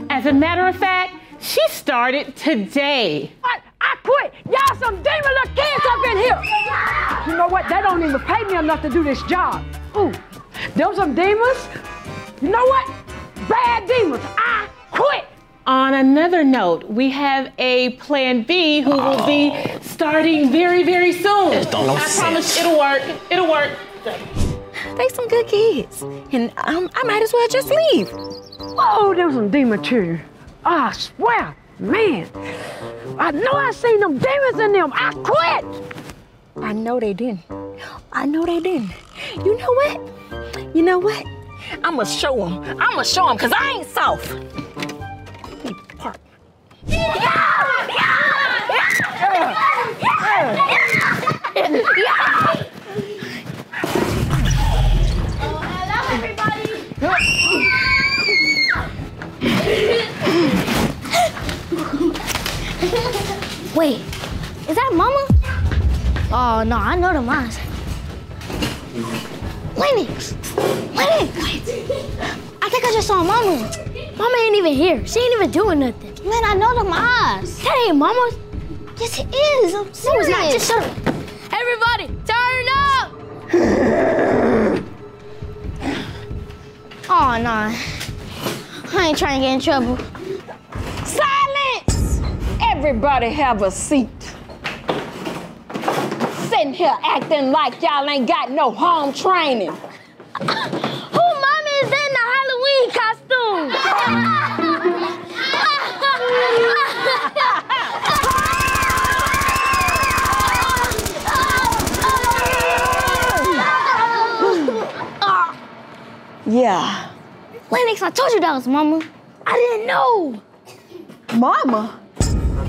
Speaker 26: As a matter of fact, she started today.
Speaker 25: I, I quit. Y'all some demon little kids up in here. You know what? They don't even pay me enough to do this job. Ooh, them some demons. You know what? Bad demons. I quit.
Speaker 26: On another note, we have a plan B who will be starting very, very soon.
Speaker 24: don't no
Speaker 26: I
Speaker 24: sense.
Speaker 26: promise it'll work. It'll work.
Speaker 11: They some good kids. And um, I might as well just leave.
Speaker 25: Oh, them some demon too. I swear, man. I know I seen them demons in them. I quit.
Speaker 11: I know they didn't. I know they didn't. You know what? You know what? I'ma show them. I'ma show them, because I ain't soft.
Speaker 13: Wait, is that Mama? Oh no, I know the moms. Lennox! Lennox! I think I just saw Mama. Mama ain't even here. She ain't even doing nothing. Man, I know the moms. That ain't Mama. Yes, it is. I'm serious. No, it's not. Just shut up. Everybody, turn up! oh, no. I ain't trying to get in trouble.
Speaker 11: Silence! Everybody have a seat. Sitting here acting like y'all ain't got no home training.
Speaker 13: Who Mama is in the Halloween costume?
Speaker 11: Yeah.
Speaker 13: Lennox, I told you that was Mama. I didn't know.
Speaker 11: Mama?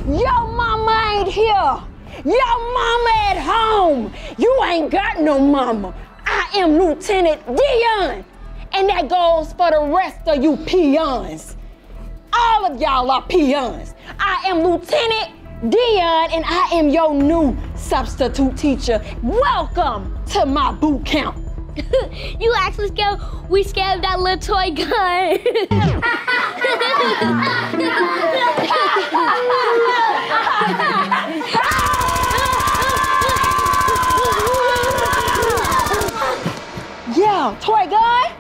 Speaker 11: Your mama ain't here. Your mama at home. You ain't got no mama. I am Lieutenant Deon. And that goes for the rest of you peons. All of y'all are peons. I am Lieutenant Deon and I am your new substitute teacher. Welcome to my boot camp.
Speaker 13: you actually scared we scared that little toy gun.
Speaker 11: Yeah, toy gun?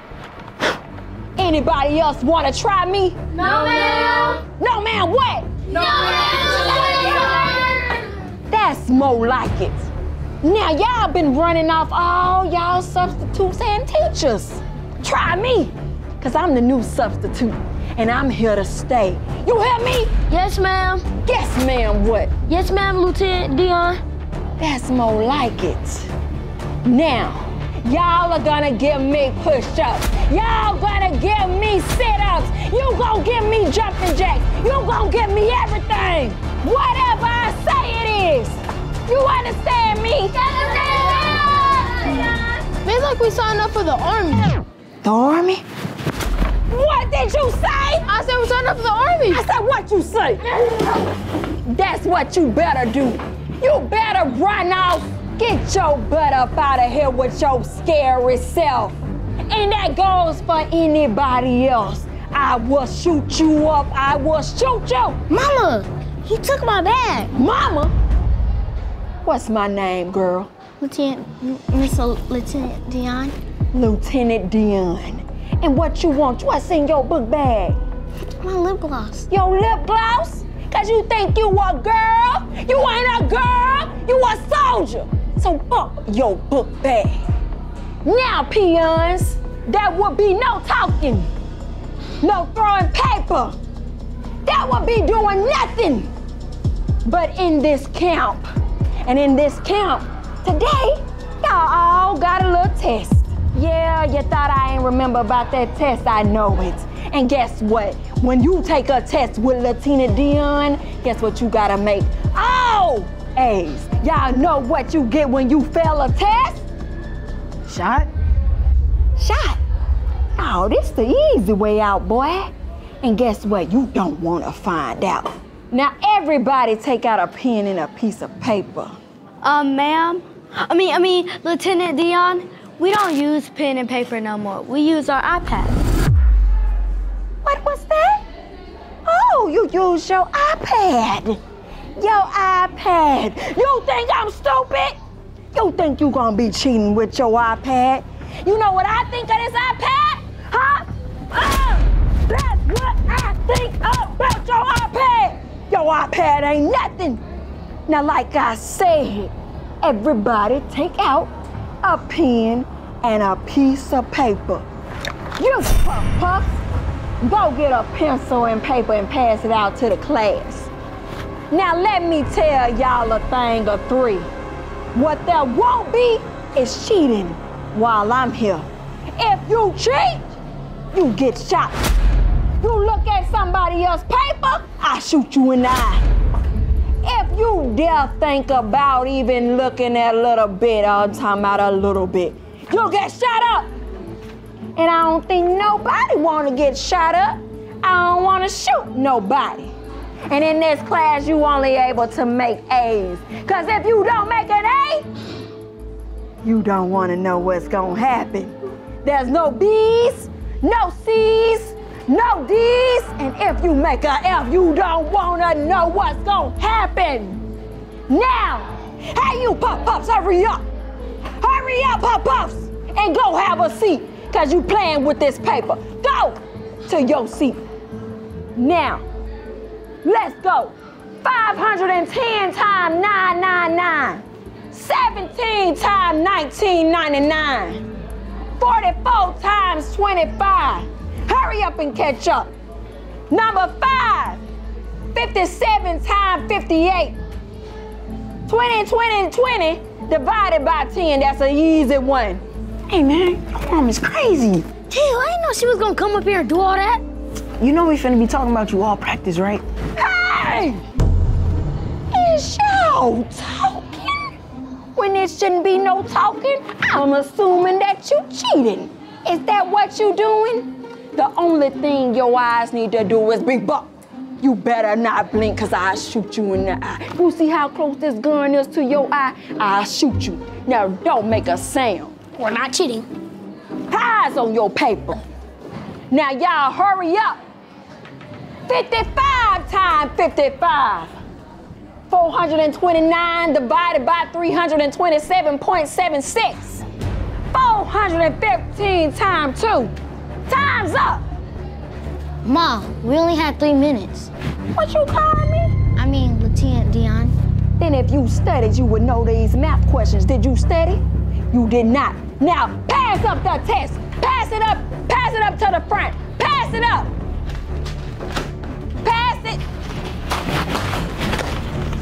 Speaker 11: Anybody else wanna try me?
Speaker 13: No, ma'am.
Speaker 11: No, ma'am, what?
Speaker 13: No, ma'am.
Speaker 11: That's more like it. Now y'all been running off all y'all substitutes and teachers. Try me, cause I'm the new substitute and I'm here to stay. You hear me?
Speaker 13: Yes, ma'am.
Speaker 11: Yes, ma'am, what?
Speaker 13: Yes, ma'am, Lieutenant Deon.
Speaker 11: That's more like it. Now, y'all are gonna give me push-ups. Y'all gonna give me sit-ups. You gonna give me jumping jacks. You gonna give me everything. Whatever I say it is. You understand me?
Speaker 9: It's like we signed up for the army.
Speaker 11: The army? What did you say?
Speaker 13: I said return up to the army.
Speaker 11: I said what you say? That's what you better do. You better run off. Get your butt up out of here with your scary self. And that goes for anybody else. I will shoot you up. I will shoot you.
Speaker 13: Mama, he took my bag.
Speaker 11: Mama? What's my name, girl?
Speaker 13: Lieutenant, Mr. Lieutenant Deon.
Speaker 11: Lieutenant Deon. And what you want? What's in your book bag?
Speaker 13: My lip gloss.
Speaker 11: Your lip gloss? Cause you think you a girl? You ain't a girl. You a soldier. So fuck your book bag. Now, peons, there will be no talking, no throwing paper. That would be doing nothing. But in this camp, and in this camp, today, y'all all got a little test. Yeah, you thought I ain't remember about that test. I know it. And guess what? When you take a test with Latina Deon, guess what you gotta make? All A's. Y'all know what you get when you fail a test? Shot. Shot. Oh, this the easy way out, boy. And guess what? You don't want to find out. Now, everybody take out a pen and a piece of paper.
Speaker 13: Um, ma'am. I mean, I mean, Lieutenant Deon. We don't use pen and paper no more. We use our iPad.
Speaker 11: What was that? Oh, you use your iPad. Your iPad. You think I'm stupid? You think you gonna be cheating with your iPad? You know what I think of this iPad? Huh? Uh, that's what I think about your iPad. Your iPad ain't nothing. Now, like I said, everybody take out a pen and a piece of paper. You puff puff, go get a pencil and paper and pass it out to the class. Now let me tell y'all a thing or three. What there won't be is cheating while I'm here. If you cheat, you get shot. You look at somebody else's paper, I shoot you in the eye. If you dare think about even looking at a little bit, I'm talking about a little bit, you'll get shot up. And I don't think nobody wanna get shot up. I don't wanna shoot nobody. And in this class, you only able to make A's. Cause if you don't make an A, you don't wanna know what's gonna happen. There's no B's, no C's, no D's, and if you make a F, you don't wanna know what's gonna happen. Now, hey you puff puffs, hurry up. Hurry up, puff puffs, and go have a seat, cause you playing with this paper. Go to your seat. Now, let's go. 510 times 999. 17 times 1999. 44 times 25. Hurry up and catch up. Number five, 57 times 58. 20, 20, and 20 divided by 10. That's an easy one. Hey man, your mom is crazy.
Speaker 13: Hell, I didn't know she was gonna come up here and do all that.
Speaker 14: You know we finna be talking about you all practice, right?
Speaker 11: Hey! Is y'all talking? When there shouldn't be no talking, I'm assuming that you cheating. Is that what you doing? The only thing your eyes need to do is be buck. You better not blink, cause I'll shoot you in the eye. You see how close this gun is to your eye? I'll shoot you. Now don't make a sound.
Speaker 13: We're not cheating.
Speaker 11: Eyes on your paper. Now y'all hurry up. 55 times 55. 429 divided by 327.76. 415 times 2. Time's up.
Speaker 13: Ma, we only had three minutes.
Speaker 11: What you calling me?
Speaker 13: I mean, Lieutenant Deon.
Speaker 11: Then if you studied, you would know these math questions. Did you study? You did not. Now, pass up the test. Pass it up. Pass it up to the front. Pass it up. Pass it.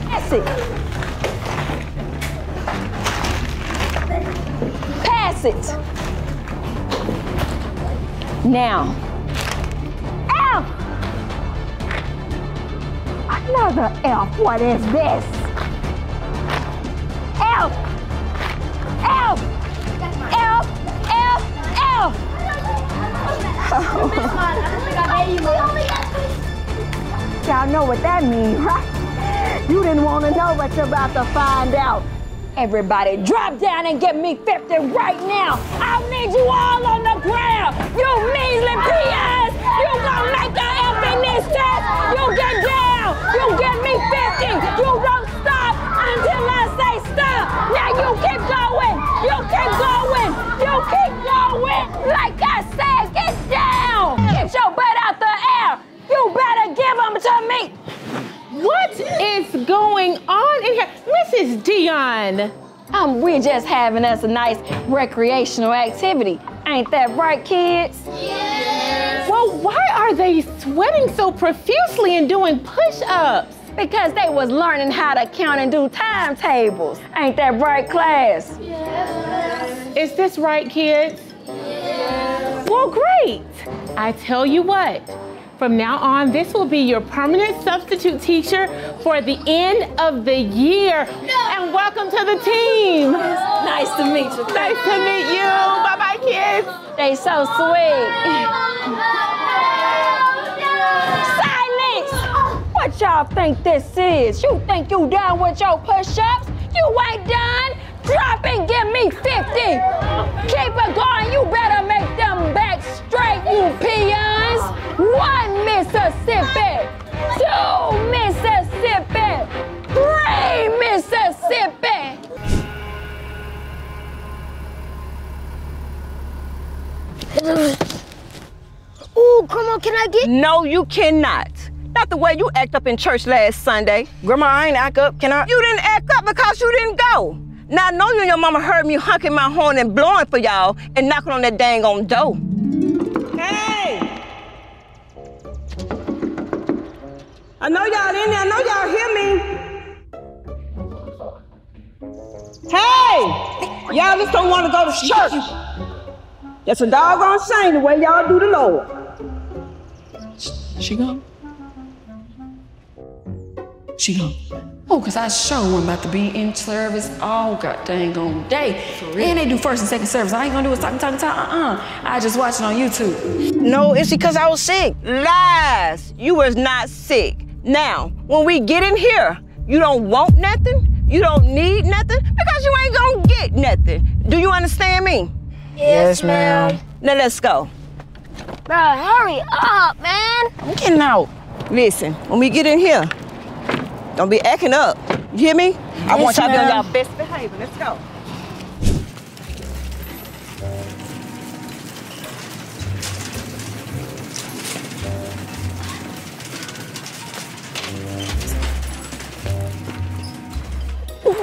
Speaker 11: Pass it. Pass it. Now, F. Another F. What is this? F. F. F. F. F. Y'all know what that means, right? You didn't want to know, but you're about to find out. Everybody, drop down and get me 50 right now. I need you all on the ground. You measly peons. You gonna make in this test. You get down. You get me 50. You don't stop until I say stop. Now you keep going. You keep going. You keep going. Like I said, get down. Get your butt out the air. You better them to me.
Speaker 26: What is going on in here? Mrs. Deon.
Speaker 11: Um, we're just having us a nice recreational activity. Ain't that right, kids? Yes.
Speaker 26: Well, why are they sweating so profusely and doing push-ups?
Speaker 11: Because they was learning how to count and do timetables. Ain't that right, class? Yes.
Speaker 26: Is this right, kids? Yes. Well, great. I tell you what, from now on, this will be your permanent substitute teacher for the end of the year. And welcome to the team.
Speaker 11: Nice to meet you.
Speaker 26: Nice to meet you. Bye-bye, kids.
Speaker 11: They so sweet. Silence! What y'all think this is? You think you done with your push-ups? You ain't done? Drop and give me 50. Keep it going. You better make them back straight, you peons. One Mississippi. Two Mississippi. Three Mississippi.
Speaker 13: Ooh, Grandma, can I get?
Speaker 3: No, you cannot. Not the way you act up in church last Sunday.
Speaker 14: Grandma, I ain't act up. Can I?
Speaker 3: You didn't act up because you didn't go. Now I know you and your mama heard me honking my horn and blowing for y'all and knocking on that dang on door. I know y'all in there. I know y'all hear me. Hey! Y'all just don't want to go to church. That's a doggone shame the way y'all do the Lord.
Speaker 27: She gone? She gone. Oh, cause I sure wasn't about to be in service all god dang on day. And they do first and second service. I ain't gonna do it talking, talking, talking. Uh-uh. I just watch it on YouTube.
Speaker 3: No, it's because I was sick. Lies. You was not sick. Now, when we get in here, you don't want nothing. You don't need nothing because you ain't gonna get nothing. Do you understand me?
Speaker 13: Yes, ma'am.
Speaker 3: Now let's go.
Speaker 13: Bro, hurry up, man.
Speaker 3: I'm getting out. Listen, when we get in here, don't be acting up. You hear me? I want y'all to be on y'all best behavior. Let's go.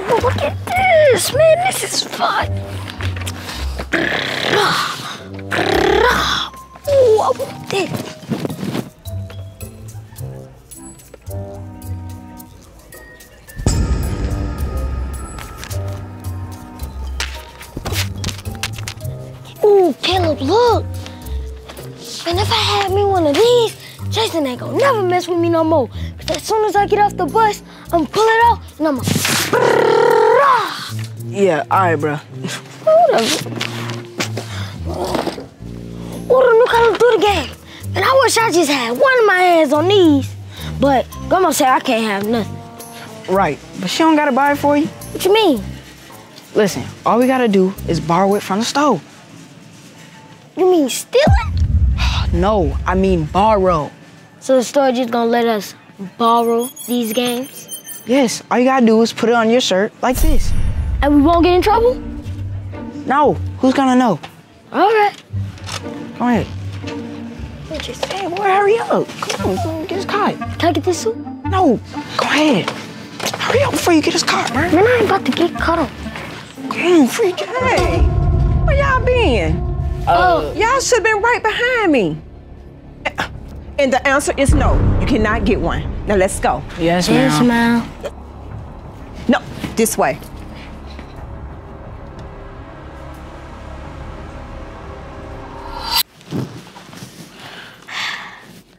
Speaker 13: Ooh, look at this, man. This is fun. Ooh, I want this. Ooh, Caleb, look. Man, if I had me one of these, Jason ain't gonna never mess with me no more. Cause as soon as I get off the bus, I'm pull it out and I'm
Speaker 14: Yeah, all right, bro.
Speaker 13: Whatever. Ooh, the new Call of Duty game. And I wish I just had one of my hands on these. But Grandma said I can't have nothing.
Speaker 14: Right, but she don't gotta buy it for you.
Speaker 13: What you mean?
Speaker 14: Listen, all we gotta do is borrow it from the store.
Speaker 13: You mean steal it?
Speaker 14: No, I mean borrow.
Speaker 13: So the store just gonna let us borrow these games?
Speaker 14: Yes, all you gotta do is put it on your shirt like this.
Speaker 13: And we won't get in trouble?
Speaker 14: No, who's gonna know?
Speaker 13: All right.
Speaker 14: Go ahead. Hey, boy, hurry up. Come on, come on, get us caught.
Speaker 13: Can I get this suit?
Speaker 14: No, go ahead. Hurry up before you get us caught, man.
Speaker 13: Man, I ain't about to get caught up.
Speaker 14: Come on, freak.
Speaker 3: Hey, where y'all been?
Speaker 13: Oh.
Speaker 3: Y'all should have been right behind me. And the answer is no. You cannot get one. Now let's go.
Speaker 14: Yes,
Speaker 13: Yes, ma'am.
Speaker 3: No, this way.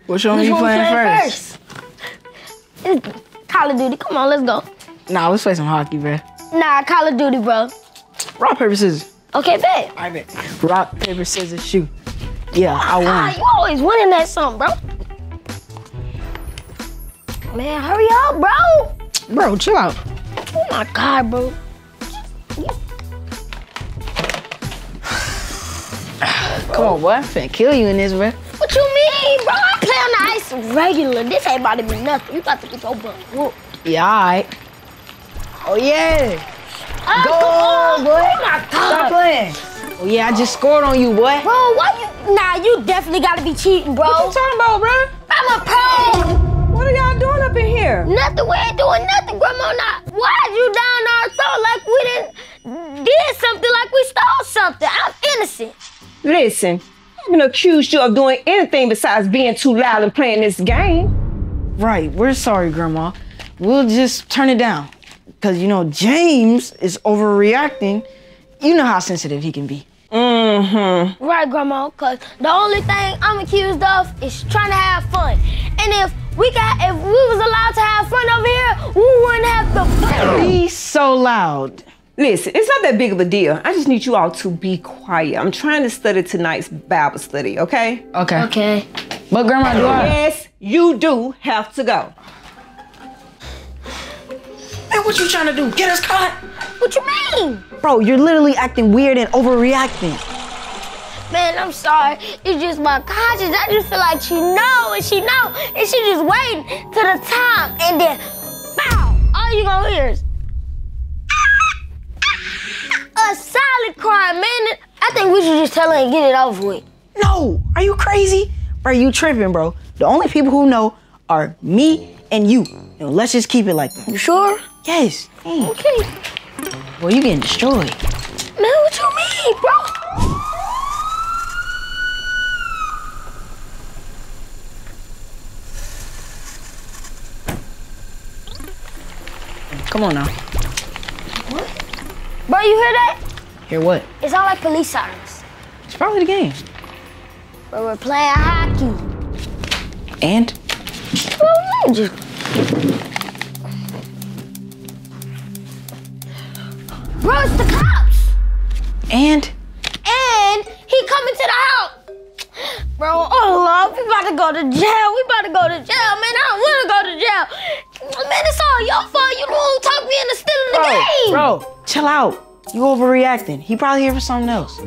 Speaker 14: Which one
Speaker 13: Which
Speaker 14: you
Speaker 13: one
Speaker 14: playing
Speaker 13: playing
Speaker 14: first?
Speaker 13: It's Call of Duty. Come on, let's go.
Speaker 14: Nah, let's play some hockey, bro.
Speaker 13: Nah, Call of Duty, bro.
Speaker 14: Rock, paper, scissors.
Speaker 13: Okay, bet.
Speaker 14: I bet. Rock, paper, scissors, shoot. Yeah, I won.
Speaker 13: Ah, you always winning that something, bro. Man, hurry up, bro.
Speaker 14: Bro, chill out.
Speaker 13: Oh my god, bro.
Speaker 14: Come on, boy. I'm finna kill you in this, bro.
Speaker 13: What you mean, bro? I play on the ice regular. This ain't about to be nothing. You got to get your butt whooped.
Speaker 14: Yeah, all right. Oh, yeah.
Speaker 13: Ah,
Speaker 14: Go,
Speaker 13: on.
Speaker 14: boy.
Speaker 13: Oh my god.
Speaker 14: Stop playing. Oh, yeah, I just scored on you, boy.
Speaker 13: Bro, why you? Nah, you definitely gotta be cheating, bro.
Speaker 3: What are you talking about, bro?
Speaker 13: I'm a pro.
Speaker 3: What are y'all doing up in here?
Speaker 13: Nothing. We ain't doing nothing, Grandma. Not. Why you down our throat like we didn't did something, like we stole something? I'm innocent.
Speaker 3: Listen, I haven't accused you of doing anything besides being too loud and playing this game.
Speaker 14: Right, we're sorry, Grandma. We'll just turn it down. Because, you know, James is overreacting. You know how sensitive he can be.
Speaker 3: Mm-hmm.
Speaker 13: Right, Grandma. Cause the only thing I'm accused of is trying to have fun. And if we got, if we was allowed to have fun over here, we wouldn't have to.
Speaker 14: Be so loud.
Speaker 3: Listen, it's not that big of a deal. I just need you all to be quiet. I'm trying to study tonight's Bible study, okay?
Speaker 14: Okay.
Speaker 13: Okay.
Speaker 14: But, Grandma, do I?
Speaker 3: Yes, you do have to go.
Speaker 14: Man, what you trying to do? Get us caught?
Speaker 13: What you mean?
Speaker 14: Bro, you're literally acting weird and overreacting.
Speaker 13: Man, I'm sorry. It's just my conscience. I just feel like she know and she know and she just waiting to the time and then, bow. All you gonna hear is a solid cry, man. I think we should just tell her and get it over with.
Speaker 14: No, are you crazy? Bro, you tripping, bro. The only people who know are me and you. And let's just keep it like that.
Speaker 13: You sure?
Speaker 14: Yes. Hey.
Speaker 13: Okay.
Speaker 14: Boy, you getting destroyed.
Speaker 13: Man, what you mean, bro?
Speaker 14: Come on now. What?
Speaker 13: Bro, you hear that?
Speaker 14: Hear what?
Speaker 13: It sound like police sirens.
Speaker 14: It's probably the game.
Speaker 13: But we're playing hockey.
Speaker 14: And?
Speaker 13: Bro, you just... Bro, it's the cops.
Speaker 14: And?
Speaker 13: And he coming to the house. Bro, oh Lord, we about to go to jail. We about to go to jail, man. I don't want to go to jail. Man, it's all your fault. You who talked me into stealing the game.
Speaker 14: bro, chill out. You overreacting. He probably here for something else.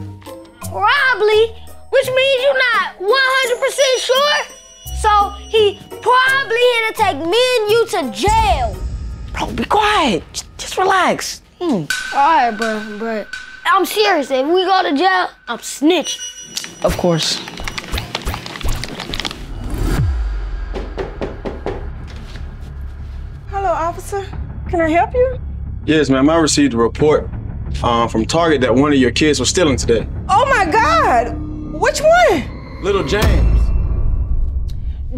Speaker 13: Probably, which means you're not 100% sure. So he probably here to take me and you to jail.
Speaker 14: Bro, be quiet. Just, just relax. Hmm.
Speaker 13: All right, bro, bro. I'm serious. If we go to jail, I'm snitching.
Speaker 14: Of course.
Speaker 3: Hello, officer. Can I help you?
Speaker 28: Yes, ma'am. I received a report um, from Target that one of your kids was stealing today.
Speaker 3: Oh my God! Which one?
Speaker 28: Little James.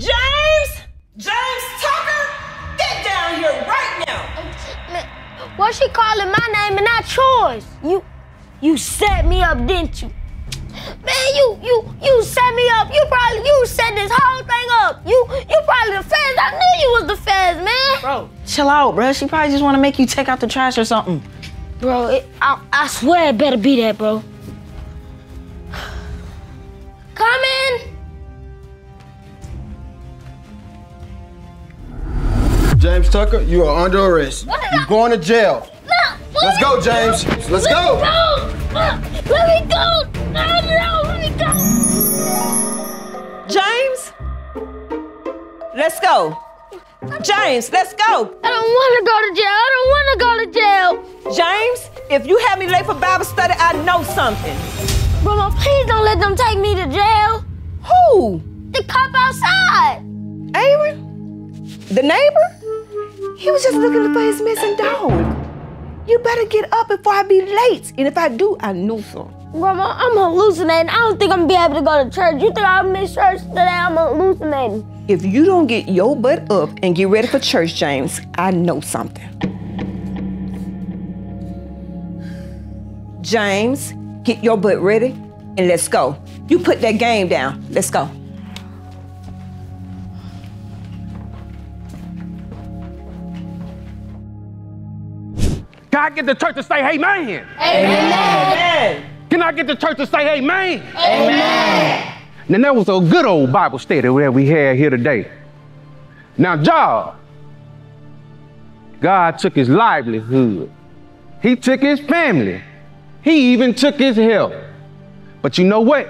Speaker 3: James! James Tucker! Get down here right now!
Speaker 13: Why she calling my name and not yours? You, you set me up, didn't you? Man, you, you, you set me up. You probably, you set this whole thing up. You, you probably the feds. I knew you was the feds, man.
Speaker 14: Bro, chill out, bro. She probably just want to make you take out the trash or something.
Speaker 13: Bro, it, I, I swear it better be that, bro. Come in.
Speaker 28: James Tucker, you are under arrest.
Speaker 13: What
Speaker 28: You're going to jail.
Speaker 13: No,
Speaker 28: Let's go, James. Let's go.
Speaker 13: Let me go. No, no, let me go.
Speaker 3: James? Let's go. James, let's go.
Speaker 13: I don't want to go to jail. I don't want to go to jail.
Speaker 3: James, if you have me late for Bible study, I know something.
Speaker 13: Mama, please don't let them take me to jail.
Speaker 3: Who?
Speaker 13: The cop outside.
Speaker 3: Aaron? The neighbor? He was just looking for his missing dog. You better get up before I be late. And if I do, I know so.
Speaker 13: Grandma, I'm hallucinating. I don't think I'm gonna be able to go to church. You think I'll miss church today? I'm hallucinating.
Speaker 3: If you don't get your butt up and get ready for church, James, I know something. James, get your butt ready and let's go. You put that game down. Let's go.
Speaker 19: I get the church to say, hey, man?
Speaker 13: Amen.
Speaker 19: Can I get the church to say, hey, man?
Speaker 13: Amen.
Speaker 19: Now that was a good old Bible study that we had here today. Now, Job, God took his livelihood. He took his family. He even took his health. But you know what?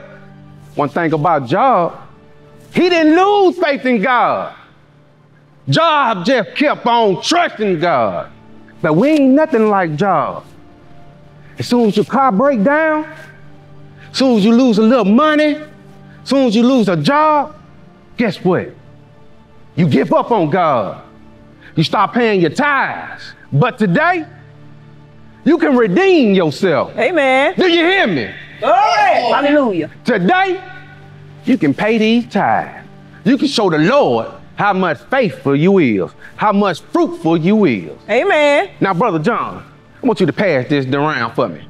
Speaker 19: One thing about Job, he didn't lose faith in God. Job just kept on trusting God. But we ain't nothing like Job. As soon as your car break down, as soon as you lose a little money, as soon as you lose a job, guess what? You give up on God. You stop paying your tithes. But today, you can redeem yourself.
Speaker 3: Amen.
Speaker 19: Do you hear me?
Speaker 3: All right. Hallelujah.
Speaker 19: Today, you can pay these tithes. You can show the Lord how much faithful you is, how much fruitful you is.
Speaker 3: Amen.
Speaker 19: Now, Brother John, I want you to pass this around for me.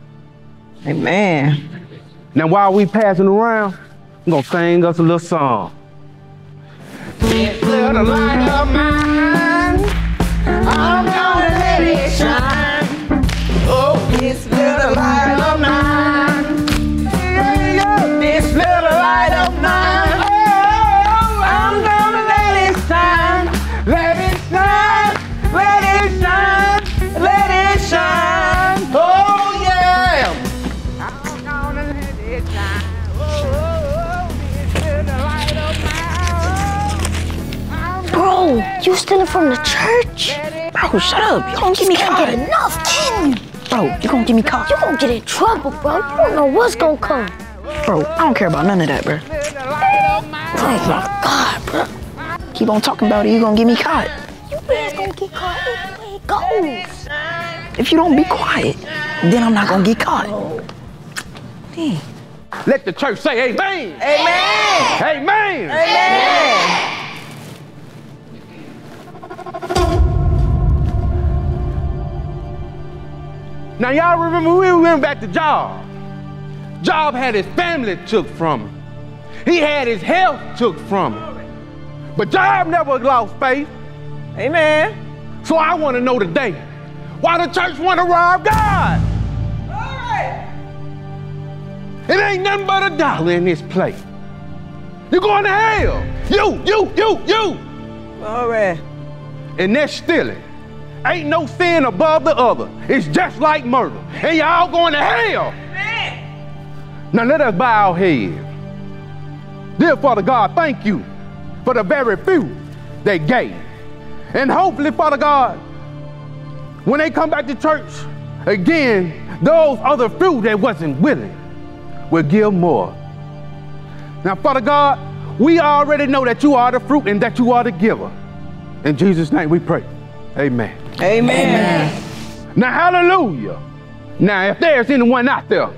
Speaker 3: Amen.
Speaker 19: Now, while we passing around, I'm gonna sing us a little song.
Speaker 5: This little light of mine, I'm gonna let it shine. Oh, this little light of mine, yeah, yeah. this little light of
Speaker 13: you stealing from the church?
Speaker 29: Bro, shut up. You gonna get me
Speaker 13: can't
Speaker 29: caught.
Speaker 13: get enough, can you?
Speaker 29: Bro, you gonna get me caught.
Speaker 13: You gonna get in trouble, bro. You don't know what's gonna come.
Speaker 29: Bro, I don't care about none of that, bro.
Speaker 13: Oh my God, bro.
Speaker 29: Keep on talking about it, you gonna get me caught.
Speaker 13: You man's gonna get caught anyway it goes.
Speaker 29: If you don't be quiet, then I'm not gonna get caught. Dang.
Speaker 19: Let the church say amen.
Speaker 3: Amen.
Speaker 19: Amen.
Speaker 3: Amen.
Speaker 19: Now y'all remember we went back to Job. Job had his family took from him. He had his health took from him. But Job never lost faith.
Speaker 3: Amen.
Speaker 19: So I want to know today, why the church want to rob God? All right. It ain't nothing but a dollar in this plate. You're going to hell. You, you, you, you.
Speaker 3: All right.
Speaker 19: And that's stealing. Ain't no sin above the other. It's just like murder. And y'all going to hell. Now let us bow our heads. Dear Father God, thank you for the very few they gave. And hopefully, Father God, when they come back to church again, those other few that wasn't willing will give more. Now, Father God, we already know that you are the fruit and that you are the giver. In Jesus' name we pray. Amen.
Speaker 3: Amen.
Speaker 19: Now, hallelujah. Now, if there's anyone out there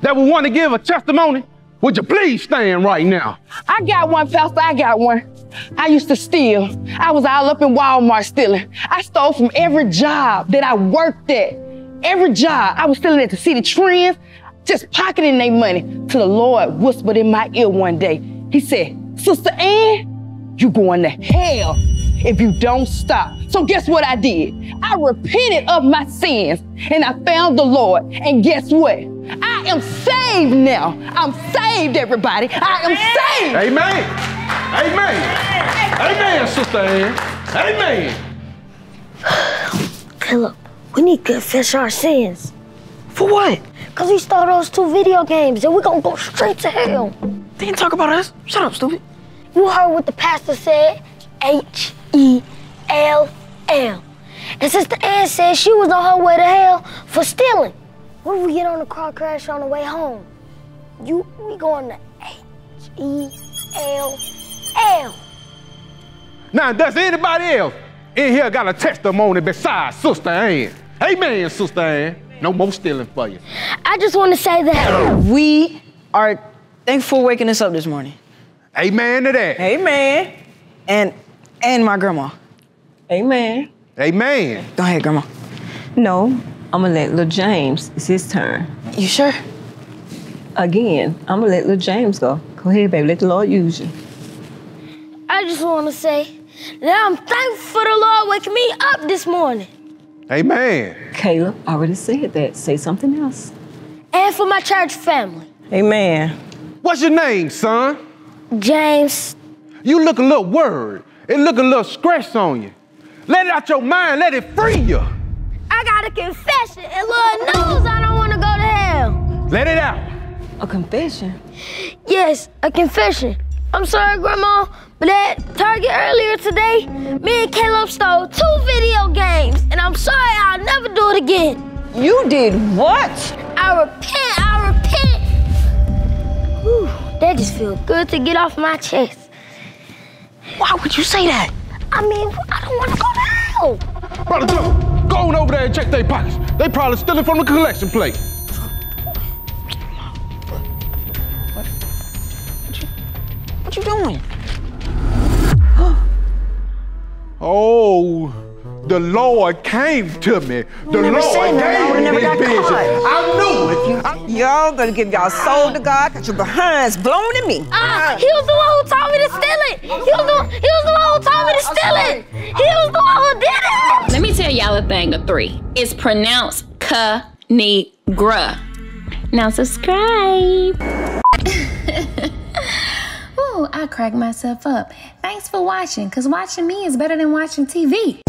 Speaker 19: that would want to give a testimony, would you please stand right now?
Speaker 14: I got one, Pastor. I got one. I used to steal. I was all up in Walmart stealing. I stole from every job that I worked at. Every job. I was stealing at to see the Citi Trends, just pocketing their money. Till the Lord whispered in my ear one day. He said, Sister Ann, you going to hell if you don't stop. So guess what I did? I repented of my sins and I found the Lord. And guess what? I am saved now. I'm saved, everybody. I am saved.
Speaker 19: Amen. Amen. Amen, Sister Ann. Amen.
Speaker 13: Caleb, we need to confess our sins.
Speaker 29: For what?
Speaker 13: Because we stole those two video games and we're going to go straight to hell.
Speaker 29: They didn't talk about us. Shut up, stupid.
Speaker 13: You heard what the pastor said? H E L L. And Sister Ann said she was on her way to hell for stealing. What if we get on a car crash on the way home? You, we going to H E L L.
Speaker 19: Now, does anybody else in here got a testimony besides Sister Ann? Amen, Sister Ann. No more stealing for you.
Speaker 13: I just want to say that
Speaker 29: We are thankful for waking us up this morning.
Speaker 19: Amen to that.
Speaker 3: Amen.
Speaker 29: And and my grandma.
Speaker 3: Amen.
Speaker 19: Amen.
Speaker 29: Go ahead, grandma.
Speaker 30: No, I'm gonna let little James. It's his turn.
Speaker 29: You sure?
Speaker 30: Again, I'm gonna let little James go. Go ahead, baby. Let the Lord use you.
Speaker 13: I just want to say that I'm thankful for the Lord waking me up this morning.
Speaker 19: Amen.
Speaker 30: Caleb already said that. Say something else.
Speaker 13: And for my church family.
Speaker 3: Amen.
Speaker 19: What's your name, son?
Speaker 13: James.
Speaker 19: You look a little worried. It look a little stress on you. Let it out your mind. Let it free you.
Speaker 13: I got a confession, and Lord knows I don't want to go to hell.
Speaker 19: Let it out.
Speaker 30: A confession?
Speaker 13: Yes, a confession. I'm sorry, Grandma, but at Target earlier today, me and Caleb stole two video games, and I'm sorry I'll never do it again.
Speaker 3: You did what?
Speaker 13: I repent, I repent. Whew, that just feels good to get off my chest.
Speaker 29: Why would you say that?
Speaker 13: I mean, I don't want to go to hell.
Speaker 19: Brother Joe, go on over there and check their pockets. They probably stealing from the collection plate.
Speaker 29: What? What you doing?
Speaker 19: Oh, the Lord came to me. The
Speaker 3: never
Speaker 19: Lord
Speaker 3: said that.
Speaker 19: Gave me
Speaker 3: never
Speaker 19: this
Speaker 3: got
Speaker 19: vision.
Speaker 3: caught.
Speaker 19: I knew it. I-
Speaker 3: Y'all gonna give y'all soul to God, cause your behinds blown to me.
Speaker 13: Ah, he was the one who told me to steal it. He was the, he was the one who told me to steal it. He was the one who did it.
Speaker 11: Let me tell y'all a thing of three. It's pronounced ka-ni-gra. Now subscribe. Ooh, I crack myself up. Thanks for watching, because watching me is better than watching TV.